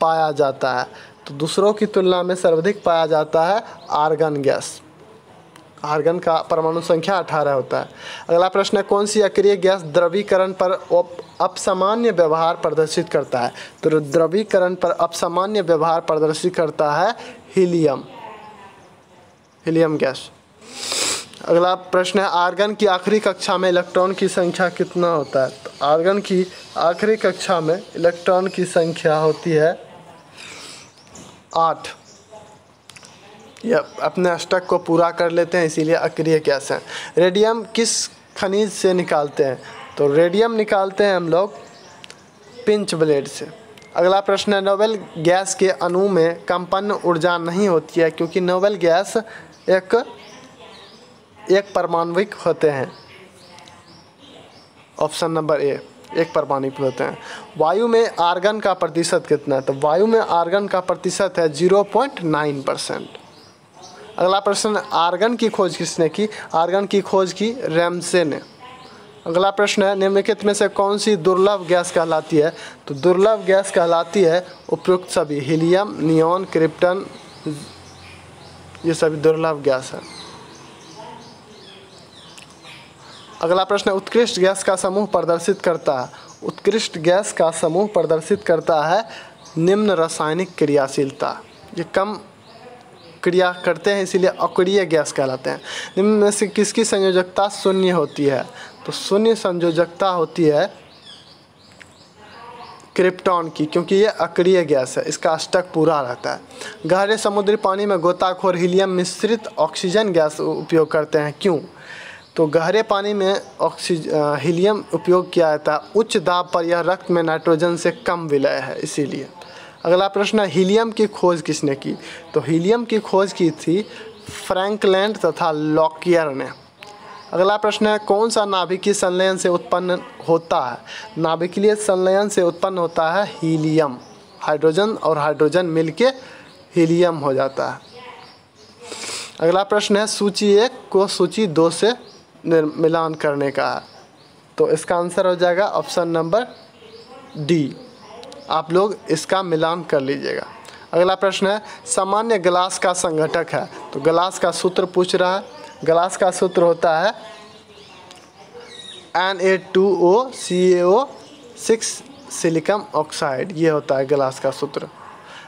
पाया जाता है? तो दूसरों की तुलना में सर्वाधिक पाया जाता है आर्गन गैस। आर्गन का परमाणु संख्या अठारह होता है। अगला प्रश्न है, कौन सी अक्रिय गैस द्रवीकरण पर अपसामान्य व्यवहार प्रदर्शित करता है? तो द्रवीकरण पर अपसामान्य व्यवहार प्रदर्शित करता है हीलियम। Helium gas. अगला प्रश्न है, आर्गन की आखिरी कक्षा में इलेक्ट्रॉन की संख्या कितना होता है? तो आर्गन की आखिरी कक्षा में इलेक्ट्रॉन की संख्या होती है आठ। ये अपने अष्टक को पूरा कर लेते हैं, इसीलिए अक्रिय गैस है। रेडियम किस खनिज से निकालते हैं? तो रेडियम निकालते हैं हम लोग पिंच ब्लेड से। अगला प्रश्न है नोबेल गैस के अणु में कंपन ऊर्जा नहीं होती है, क्योंकि नोबेल गैस एक एक परमाणविक होते हैं। ऑप्शन नंबर ए एक परमाणु होते हैं। वायु में आर्गन का प्रतिशत कितना है? तो वायु में आर्गन का प्रतिशत है ज़ीरो पॉइंट नाइन परसेंट अगला प्रश्न, आर्गन की खोज किसने की? आर्गन की खोज की रैमसे ने। अगला प्रश्न है, निम्नलिखित में से कौन सी दुर्लभ गैस कहलाती है? तो दुर्लभ गैस कहलाती है उपयुक्त सभी, हीलियम, नियॉन, क्रिप्टन, ये सभी दुर्लभ गैस है। अगला प्रश्न उत्कृष्ट गैस का समूह प्रदर्शित करता है। उत्कृष्ट गैस का समूह प्रदर्शित करता है निम्न रासायनिक क्रियाशीलता। ये कम क्रिया करते हैं, इसीलिए अक्रिय गैस कहलाते हैं। निम्न में से किसकी संयोजकता शून्य होती है? तो शून्य संयोजकता होती है क्रिप्टॉन की, क्योंकि ये अक्रिय गैस है, इसका अष्टक पूरा रहता है। गहरे समुद्री पानी में गोताखोर हीलियम मिश्रित ऑक्सीजन गैस उपयोग करते हैं। क्यों? तो गहरे पानी में ऑक्सीज हीलियम उपयोग किया जाता है, उच्च दाब पर यह रक्त में नाइट्रोजन से कम विलय है, इसीलिए। अगला प्रश्न हीलियम की खोज किसने की? तो हीलियम की खोज की थी फ्रैंकलैंड तथा लॉकियर ने। अगला प्रश्न है, कौन सा नाभिकीय संलयन से उत्पन्न होता है? नाभिकीय संलयन से उत्पन्न होता है हीलियम। हाइड्रोजन और हाइड्रोजन मिलके हीलियम हो जाता है। अगला प्रश्न है, सूची एक को सूची दो से मिलान करने का है। तो इसका आंसर हो जाएगा ऑप्शन नंबर डी। आप लोग इसका मिलान कर लीजिएगा। अगला प्रश्न है, सामान्य ग्लास का संघटक है। तो ग्लास का सूत्र पूछ रहा है। ग्लास का सूत्र होता है N A two O C A O six सिलिकम oxide ये होता है ग्लास का सूत्र।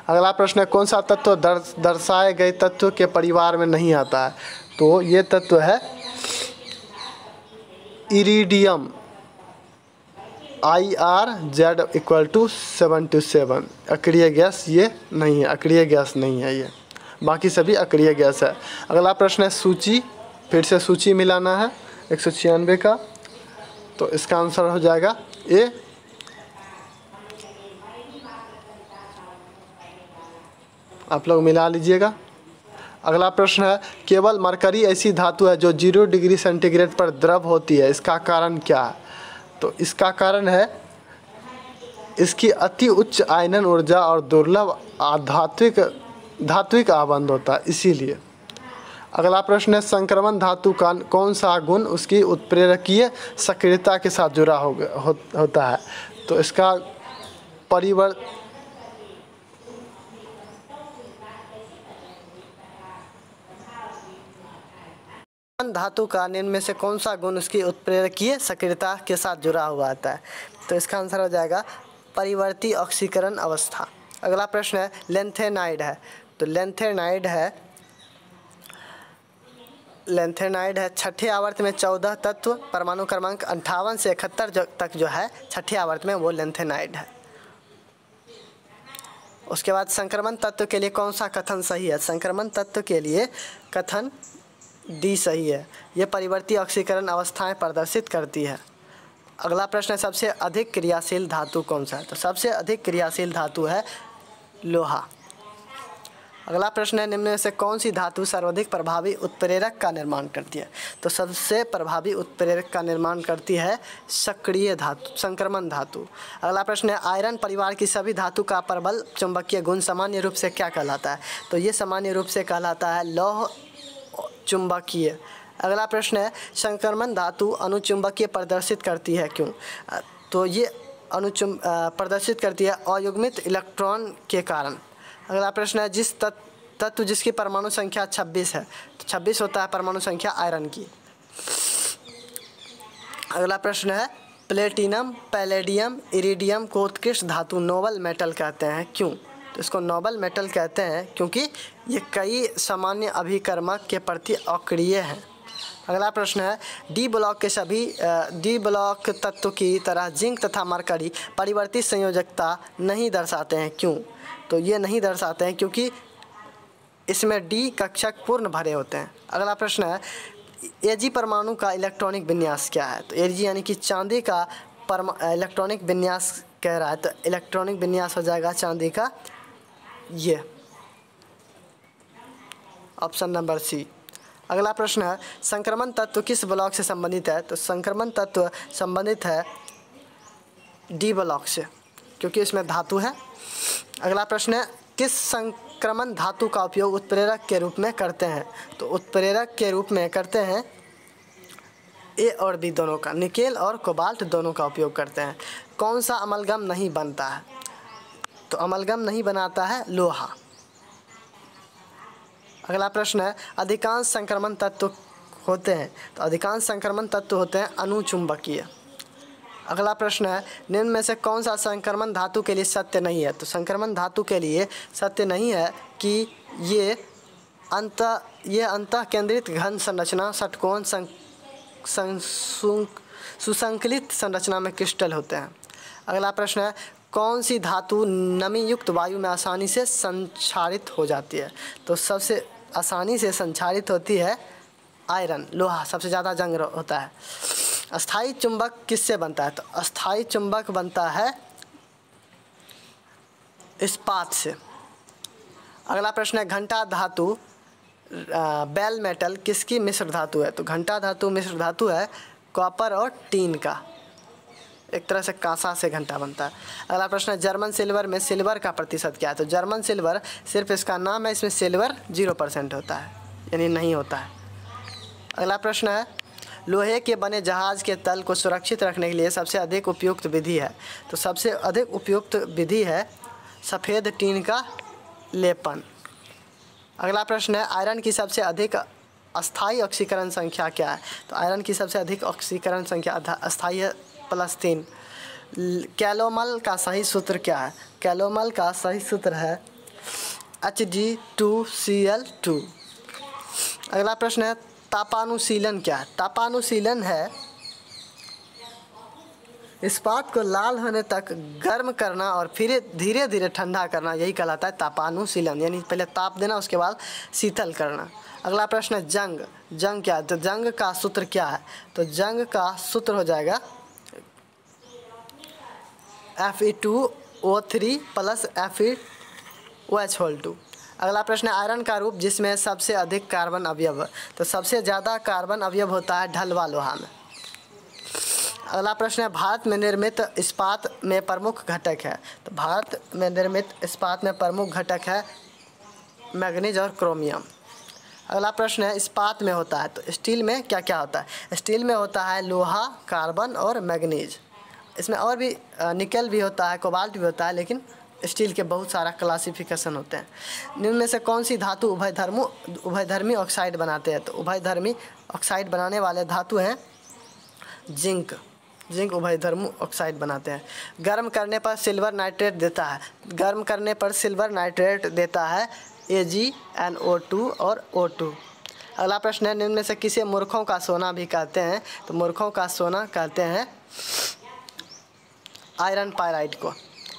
अगला प्रश्न है, कौन सा तत्व दर्शाए गए तत्व के परिवार में नहीं आता है? तो ये तत्व है iridium. I R Z equal to seven two seven अक्रिय gas ये नहीं है, अक्रिय गैस नहीं है ये। बाकी सभी अक्रिय गैस है। अगला प्रश्न है सूची, फिर से सूची मिलाना है, एक सौ छियानवे का। तो इसका आंसर हो जाएगा ए। आप लोग मिला लीजिएगा। अगला प्रश्न है, केवल मरकरी ऐसी धातु है जो ज़ीरो डिग्री सेंटीग्रेड पर द्रव होती है, इसका कारण क्या है? तो इसका कारण है इसकी अति उच्च आयनन ऊर्जा और दुर्लभ आधात्विक धात्विक आबंध होता है इसीलिए। अगला प्रश्न है संक्रमण धातु का कौन सा गुण उसकी उत्प्रेरकीय सक्रियता के साथ जुड़ा हो, हो होता है? तो इसका परिवर्त धातु का निम्न में से कौन सा गुण उसकी उत्प्रेरकीय सक्रियता के साथ जुड़ा हुआ आता है? तो इसका आंसर हो जाएगा परिवर्ती ऑक्सीकरण अवस्था। अगला प्रश्न है लेंथेनाइड है। तो लेंथेनाइड है लेंथेनाइड है छठे आवर्त में चौदह तत्व, परमाणु क्रमांक अंठावन से इकहत्तर तक जो है, छठे आवर्त में वो लेंथेनाइड है। उसके बाद संक्रमण तत्व के लिए कौन सा कथन सही है? संक्रमण तत्व के लिए कथन डी सही है। यह परिवर्ती ऑक्सीकरण अवस्थाएँ प्रदर्शित करती है। अगला प्रश्न है सबसे अधिक क्रियाशील धातु कौन सा है? तो सबसे अधिक क्रियाशील धातु है लोहा। अगला प्रश्न है, निम्न में से कौन सी धातु सर्वाधिक प्रभावी उत्प्रेरक का निर्माण करती है? तो सबसे प्रभावी उत्प्रेरक का निर्माण करती है सक्रिय धातु, संक्रमण धातु। अगला प्रश्न है, आयरन परिवार की सभी धातु का प्रबल चुंबकीय गुण सामान्य रूप से क्या कहलाता है? तो ये सामान्य रूप से कहलाता है लौह चुंबकीय। अगला प्रश्न है, संक्रमण धातु अनुचुंबकीय प्रदर्शित करती है क्यों? तो ये अनुचुम प्रदर्शित करती है अयुग्मित इलेक्ट्रॉन के कारण। अगला प्रश्न है, जिस तत्व जिसकी परमाणु संख्या 26 है तो 26 होता है परमाणु संख्या आयरन की। अगला प्रश्न है, प्लेटिनम, पैलेडियम, इरिडियम को उत्कृष्ट धातु नोबल मेटल कहते हैं, क्यों? तो इसको नोबल मेटल कहते हैं, क्योंकि ये कई सामान्य अभिकर्मक के प्रति अक्रिय हैं। अगला प्रश्न है डी ब्लॉक के सभी डी ब्लॉक तत्व की तरह जिंक तथा मरकरी परिवर्तित संयोजकता नहीं दर्शाते हैं। क्यों? तो ये नहीं दर्शाते हैं, क्योंकि इसमें डी कक्षक पूर्ण भरे होते हैं। अगला प्रश्न है ए जी परमाणु का इलेक्ट्रॉनिक विन्यास क्या है? तो ए जी यानी कि चांदी का परमा, इलेक्ट्रॉनिक विन्यास कह रहा है तो इलेक्ट्रॉनिक विन्यास हो जाएगा चांदी का ये। ऑप्शन नंबर सी अगला प्रश्न है, संक्रमण तत्व किस ब्लॉक से संबंधित है? तो संक्रमण तत्व संबंधित है डी ब्लॉक से, क्योंकि इसमें धातु है। अगला प्रश्न है, किस संक्रमण धातु का उपयोग उत्प्रेरक के रूप में करते हैं? तो उत्प्रेरक के रूप में करते हैं ए और बी दोनों का, निकेल और कोबाल्ट दोनों का उपयोग करते हैं। कौन सा अमलगम नहीं बनता है? तो अमलगम नहीं बनाता है लोहा। अगला प्रश्न है, अधिकांश संक्रमण तत्व होते हैं तो अधिकांश संक्रमण तत्व होते हैं अनुचुंबकीय। अगला प्रश्न है, निम्न में से कौन सा संक्रमण धातु के लिए सत्य नहीं है? तो संक्रमण धातु के लिए सत्य नहीं है कि ये अंत ये अंत केंद्रित घन संरचना षटकोण सुसंकलित संरचना में क्रिस्टल होते हैं। अगला प्रश्न है कौन सी धातु नमी युक्त वायु में आसानी से संचारित हो जाती है? तो सबसे आसानी से संचारित होती है आयरन, लोहा, सबसे ज़्यादा जंग होता है। अस्थाई चुंबक किससे बनता है? तो अस्थाई चुंबक बनता है इस्पात से। अगला प्रश्न है, घंटा धातु बेल मेटल किसकी मिश्र धातु है? तो घंटा धातु मिश्र धातु है कॉपर और टीन का। एक तरह से कांसा से घंटा बनता है। अगला प्रश्न है, जर्मन सिल्वर में सिल्वर का प्रतिशत क्या है? तो जर्मन सिल्वर सिर्फ़ इसका नाम है, इसमें सिल्वर ज़ीरो परसेंट होता है, यानी नहीं होता है। अगला प्रश्न है, लोहे के बने जहाज़ के तल को सुरक्षित रखने के लिए सबसे अधिक उपयुक्त विधि है? तो सबसे अधिक उपयुक्त विधि है सफ़ेद टीन का लेपन। अगला प्रश्न है, आयरन की सबसे अधिक अस्थाई ऑक्सीकरण संख्या क्या है? तो आयरन की सबसे अधिक ऑक्सीकरण संख्या अस्थाई है प्लस तीन। कैलोमल का सही सूत्र क्या है? कैलोमल का सही सूत्र है H D two C L two अगला प्रश्न है, तापानुशीलन क्या है? तापानुशीलन है इस्पात को लाल होने तक गर्म करना और फिर धीरे धीरे ठंडा करना, यही कहलाता है तापानुशीलन। यानी पहले ताप देना, उसके बाद शीतल करना। अगला प्रश्न है, जंग। जंग क्या है? तो जंग का सूत्र क्या है? तो जंग का सूत्र हो जाएगा F E two O three plus F E O H whole two अगला प्रश्न है आयरन का रूप जिसमें सबसे अधिक कार्बन अवयव। तो सबसे ज़्यादा कार्बन अवयव होता है ढलवा लोहा में। अगला प्रश्न है, भारत में निर्मित इस्पात में प्रमुख घटक है। तो भारत में निर्मित इस्पात में प्रमुख घटक है मैग्नीज और क्रोमियम। अगला प्रश्न है, इस्पात में होता है तो स्टील में क्या क्या होता है? स्टील में होता है लोहा, कार्बन और मैग्नीज। इसमें और भी निकल भी होता है, कोबाल्ट भी होता है, लेकिन स्टील के बहुत सारा क्लासिफिकेशन होते हैं। निम्न में से कौन सी धातु उभय धर्मो उभयधर्मी ऑक्साइड बनाते हैं? तो उभय धर्मी ऑक्साइड बनाने वाले धातु हैं जिंक। जिंक उभयधर्म ऑक्साइड बनाते हैं। गर्म करने पर सिल्वर नाइट्रेट देता है। गर्म करने पर सिल्वर नाइट्रेट देता है ए जी एन ओ टू और ओ टू अगला प्रश्न है निम्न में से किसे मूर्खों का सोना भी कहते हैं? तो मूर्खों का सोना कहते हैं आयरन पायराइड को।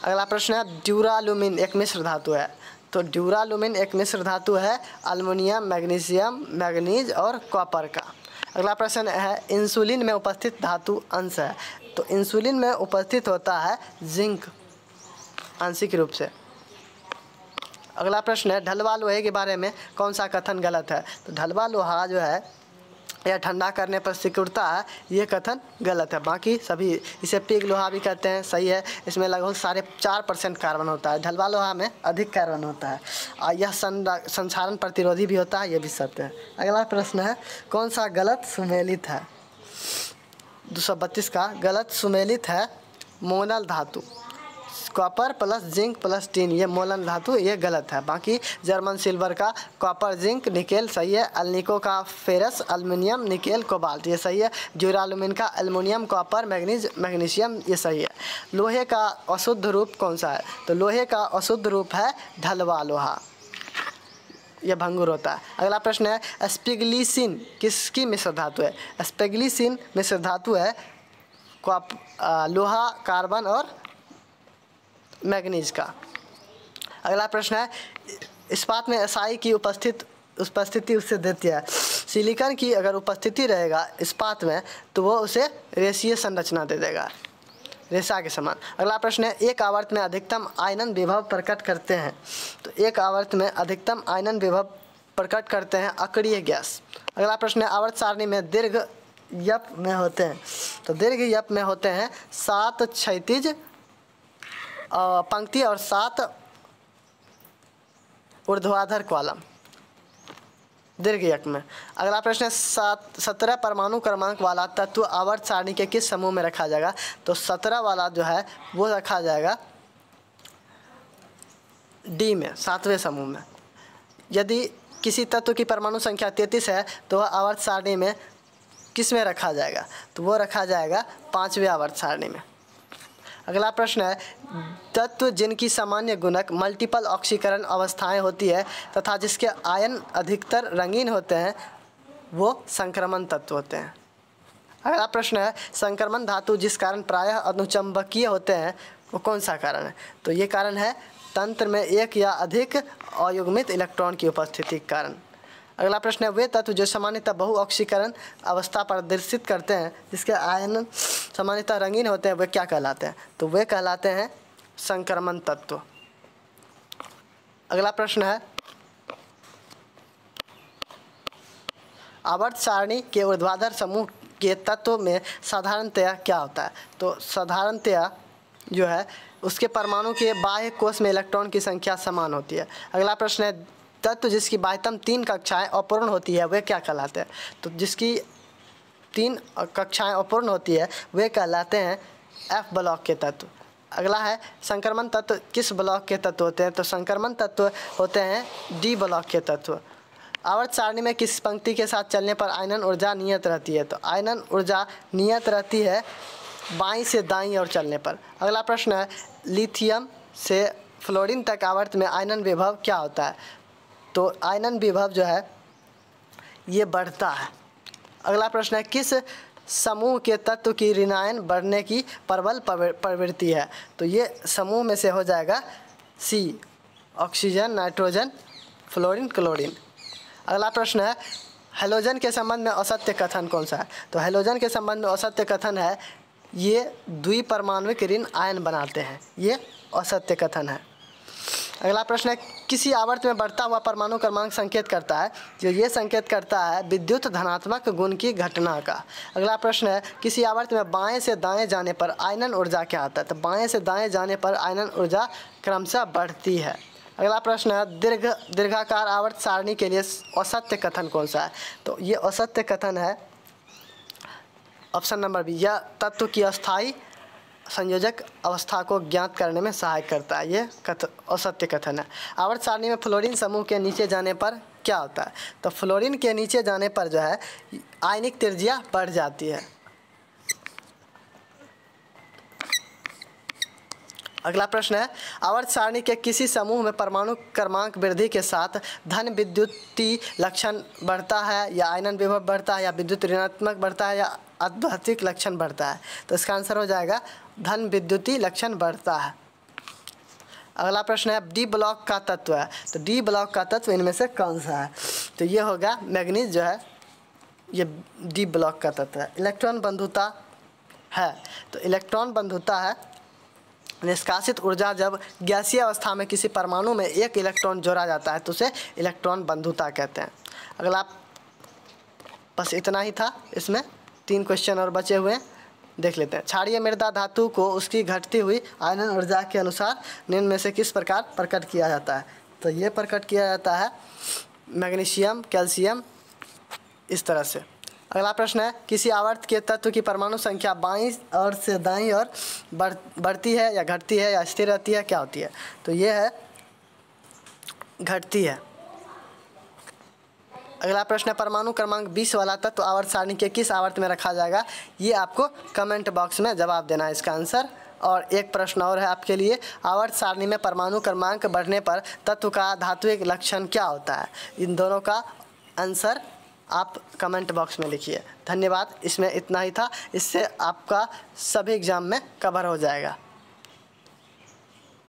अगला प्रश्न है, ड्यूरालुमिन एक मिश्र धातु है। तो ड्यूरालुमिन एक मिश्र धातु है अल्मोनियम मैग्नीशियम, मैग्नीज और कॉपर का। अगला प्रश्न है, इंसुलिन में उपस्थित धातु अंश है। तो इंसुलिन में उपस्थित होता है जिंक आंशिक रूप से। अगला प्रश्न है ढलवा लोहे के बारे में कौन सा कथन गलत है? तो ढलवा लोहा जो है या ठंडा करने पर सिकुड़ता है ये कथन गलत है। बाकी सभी इसे पिग लोहा भी कहते हैं, सही है। इसमें लगभग साढ़े चार परसेंट कार्बन होता है। ढलवा लोहा में अधिक कार्बन होता है। और यह संसारण प्रतिरोधी भी होता है, ये भी सत्य है। अगला प्रश्न है, कौन सा गलत सुमेलित है? दो सौ बत्तीस का, गलत सुमेलित है मोनल धातु। Copper plus zinc plus tin ये मोलन धातु ये गलत है। बाकी जर्मन सिल्वर का कॉपर जिंक निकेल सही है। अल्निको का फेरस अल्मीनियम निकेल कोबाल्ट ये सही है। ड्यूरालुमिन का एलमोनियम कॉपर मैग्नीज मैग्नीशियम ये सही है। लोहे का अशुद्ध रूप कौन सा है? तो लोहे का अशुद्ध रूप है ढलवा लोहा। यह भंगुर होता है। अगला प्रश्न है स्पिगलिसिन किसकी मिश्र धातु है? स्पेगलिसिन मिश्र धातु है लोहा कार्बन और मैग्नीज का। अगला प्रश्न है इस्पात में एसआई की उपस्थित, उपस्थिति उससे देती है। सिलिकॉन की अगर उपस्थिति रहेगा इस्पात में तो वो उसे रेशिय संरचना दे देगा। रेशा के समान। अगला प्रश्न है, एक आवर्त में अधिकतम आयनन विभव प्रकट करते हैं। तो एक आवर्त में अधिकतम आयनन विभव प्रकट करते हैं अक्रिय गैस। अगला प्रश्न है, आवर्त सारणी में दीर्घ यप में होते हैं। तो दीर्घ यप में होते हैं सात क्षैतिज पंक्ति और सात ऊर्ध्वाधर कॉलम। दीर्घ यक में। अगला प्रश्न है, सात, सत्रह परमाणु क्रमांक वाला तत्व आवर्त सारणी के किस समूह में रखा जाएगा? तो सत्रह वाला जो है, वो रखा जाएगा डी में, सातवें समूह में। यदि किसी तत्व की परमाणु संख्या तैंतीस है तो वह आवर्त सारणी में किसमें रखा जाएगा? तो वो रखा जाएगा पाँचवें आवर्त सारणी में। अगला प्रश्न है, तत्व जिनकी सामान्य गुणक मल्टीपल ऑक्सीकरण अवस्थाएँ होती है तथा जिसके आयन अधिकतर रंगीन होते हैं, वो संक्रमण तत्व होते हैं। अगला प्रश्न है, संक्रमण धातु जिस कारण प्रायः अनुचंबकीय होते हैं, वो कौन सा कारण है? तो ये कारण है, तंत्र में एक या अधिक अयुग्मित इलेक्ट्रॉन की उपस्थिति के कारण। अगला प्रश्न है, वे तत्व जो सामान्यतः बहु ऑक्सीकरण अवस्था प्रदर्शित करते हैं, जिसके आयन सामान्यतः रंगीन होते हैं, वे क्या कहलाते हैं? तो वे कहलाते हैं संक्रमण तत्व। अगला प्रश्न है, आवर्त सारणी के ऊर्ध्वाधर समूह के तत्व में साधारणतया क्या होता है? तो साधारणतया जो है, उसके परमाणु के बाह्य कोष में इलेक्ट्रॉन की संख्या समान होती है। अगला प्रश्न है तत्व जिसकी बाह्यतम तीन कक्षाएँ अपूर्ण होती है वे क्या कहलाते हैं? तो जिसकी तीन कक्षाएँ अपूर्ण होती है वे कहलाते हैं एफ़ ब्लॉक के तत्व। अगला है, संक्रमण तत्व किस ब्लॉक के तत्व होते हैं? तो संक्रमण तत्व होते हैं डी ब्लॉक के तत्व। आवर्त सारणी में किस पंक्ति के साथ चलने पर आयनन ऊर्जा नियत रहती है? तो आयनन ऊर्जा नियत रहती है बाई से दाई और चलने पर। अगला प्रश्न है, लिथियम से फ्लोरीन तक आवर्त में आयनन विभव क्या होता है? तो आयनन विभव जो है, ये बढ़ता है। अगला प्रश्न है, किस समूह के तत्व की ऋणायन बढ़ने की प्रबल प्रवृत्ति है? तो ये समूह में से हो जाएगा C oxygen nitrogen fluorine chlorine अगला प्रश्न है हेलोजन के संबंध में असत्य कथन कौन सा है? तो हेलोजन के संबंध में असत्य कथन है, ये द्विपरमाणविक ऋण आयन बनाते हैं। ये असत्य कथन है। अगला प्रश्न है, किसी आवर्त में बढ़ता हुआ परमाणु क्रमांक संकेत करता है? जो ये संकेत करता है, विद्युत धनात्मक गुण की घटना का। अगला प्रश्न है, किसी आवर्त में बाएँ से दाएँ जाने पर आयनन ऊर्जा क्या आता है? तो बाएँ से दाएँ जाने पर आयनन ऊर्जा क्रमशः बढ़ती है। अगला प्रश्न है, दीर्घ, दीर्घाकार आवर्त सारणी के लिए असत्य कथन कौन सा है? तो ये असत्य कथन है, ऑप्शन नंबर बी, यह तत्व की अस्थाई संयोजक अवस्था को ज्ञात करने में सहायक करता है। ये कथ, असत्य कथन है। आवर्त सारणी में फ्लोरीन समूह के नीचे जाने पर क्या होता है? तो फ्लोरीन के नीचे जाने पर जो है, आयनिक त्रिज्या बढ़ जाती है। अगला प्रश्न है, आवर्त सारणी के किसी समूह में परमाणु क्रमांक वृद्धि के साथ धन विद्युती लक्षण बढ़ता है या आयनन विभव बढ़ता है या विद्युत ऋणात्मक बढ़ता है या अद्भौतिक लक्षण बढ़ता है। तो इसका आंसर हो जाएगा, धन विद्युती लक्षण बढ़ता है। अगला प्रश्न है डी ब्लॉक का तत्व है। तो डी ब्लॉक का तत्व इनमें से कौन सा है? तो ये होगा, मैग्नीज जो है, ये डी ब्लॉक का तत्व है। इलेक्ट्रॉन बंधुता है। तो इलेक्ट्रॉन बंधुता है, निष्कासित ऊर्जा जब गैसीय अवस्था में किसी परमाणु में एक इलेक्ट्रॉन जोड़ा जाता है तो उसे इलेक्ट्रॉन बंधुता कहते हैं। अगला, बस इतना ही था इसमें। तीन क्वेश्चन और बचे हुए देख लेते हैं। क्षारीय मृदा धातु को, उसकी घटती हुई आयनन ऊर्जा के अनुसार निम्न में से किस प्रकार प्रकट किया जाता है? तो ये प्रकट किया जाता है मैग्नीशियम, कैल्शियम, इस तरह से। अगला प्रश्न है, किसी आवर्त के तत्व की परमाणु संख्या बाई और से दाई और बढ़, बढ़ती है या घटती है या स्थिर रहती है? क्या होती है? तो ये है, घटती है। अगला प्रश्न है, परमाणु क्रमांक 20 वाला तत्व तो आवर्त सारणी के किस आवर्त में रखा जाएगा? ये आपको कमेंट बॉक्स में जवाब देना है इसका आंसर और एक प्रश्न और है आपके लिए, आवर्त सारणी में परमाणु क्रमांक बढ़ने पर तत्व का धात्विक लक्षण क्या होता है? इन दोनों का आंसर आप कमेंट बॉक्स में लिखिए। धन्यवाद, इसमें इतना ही था, इससे आपका सभी एग्ज़ाम में कवर हो जाएगा।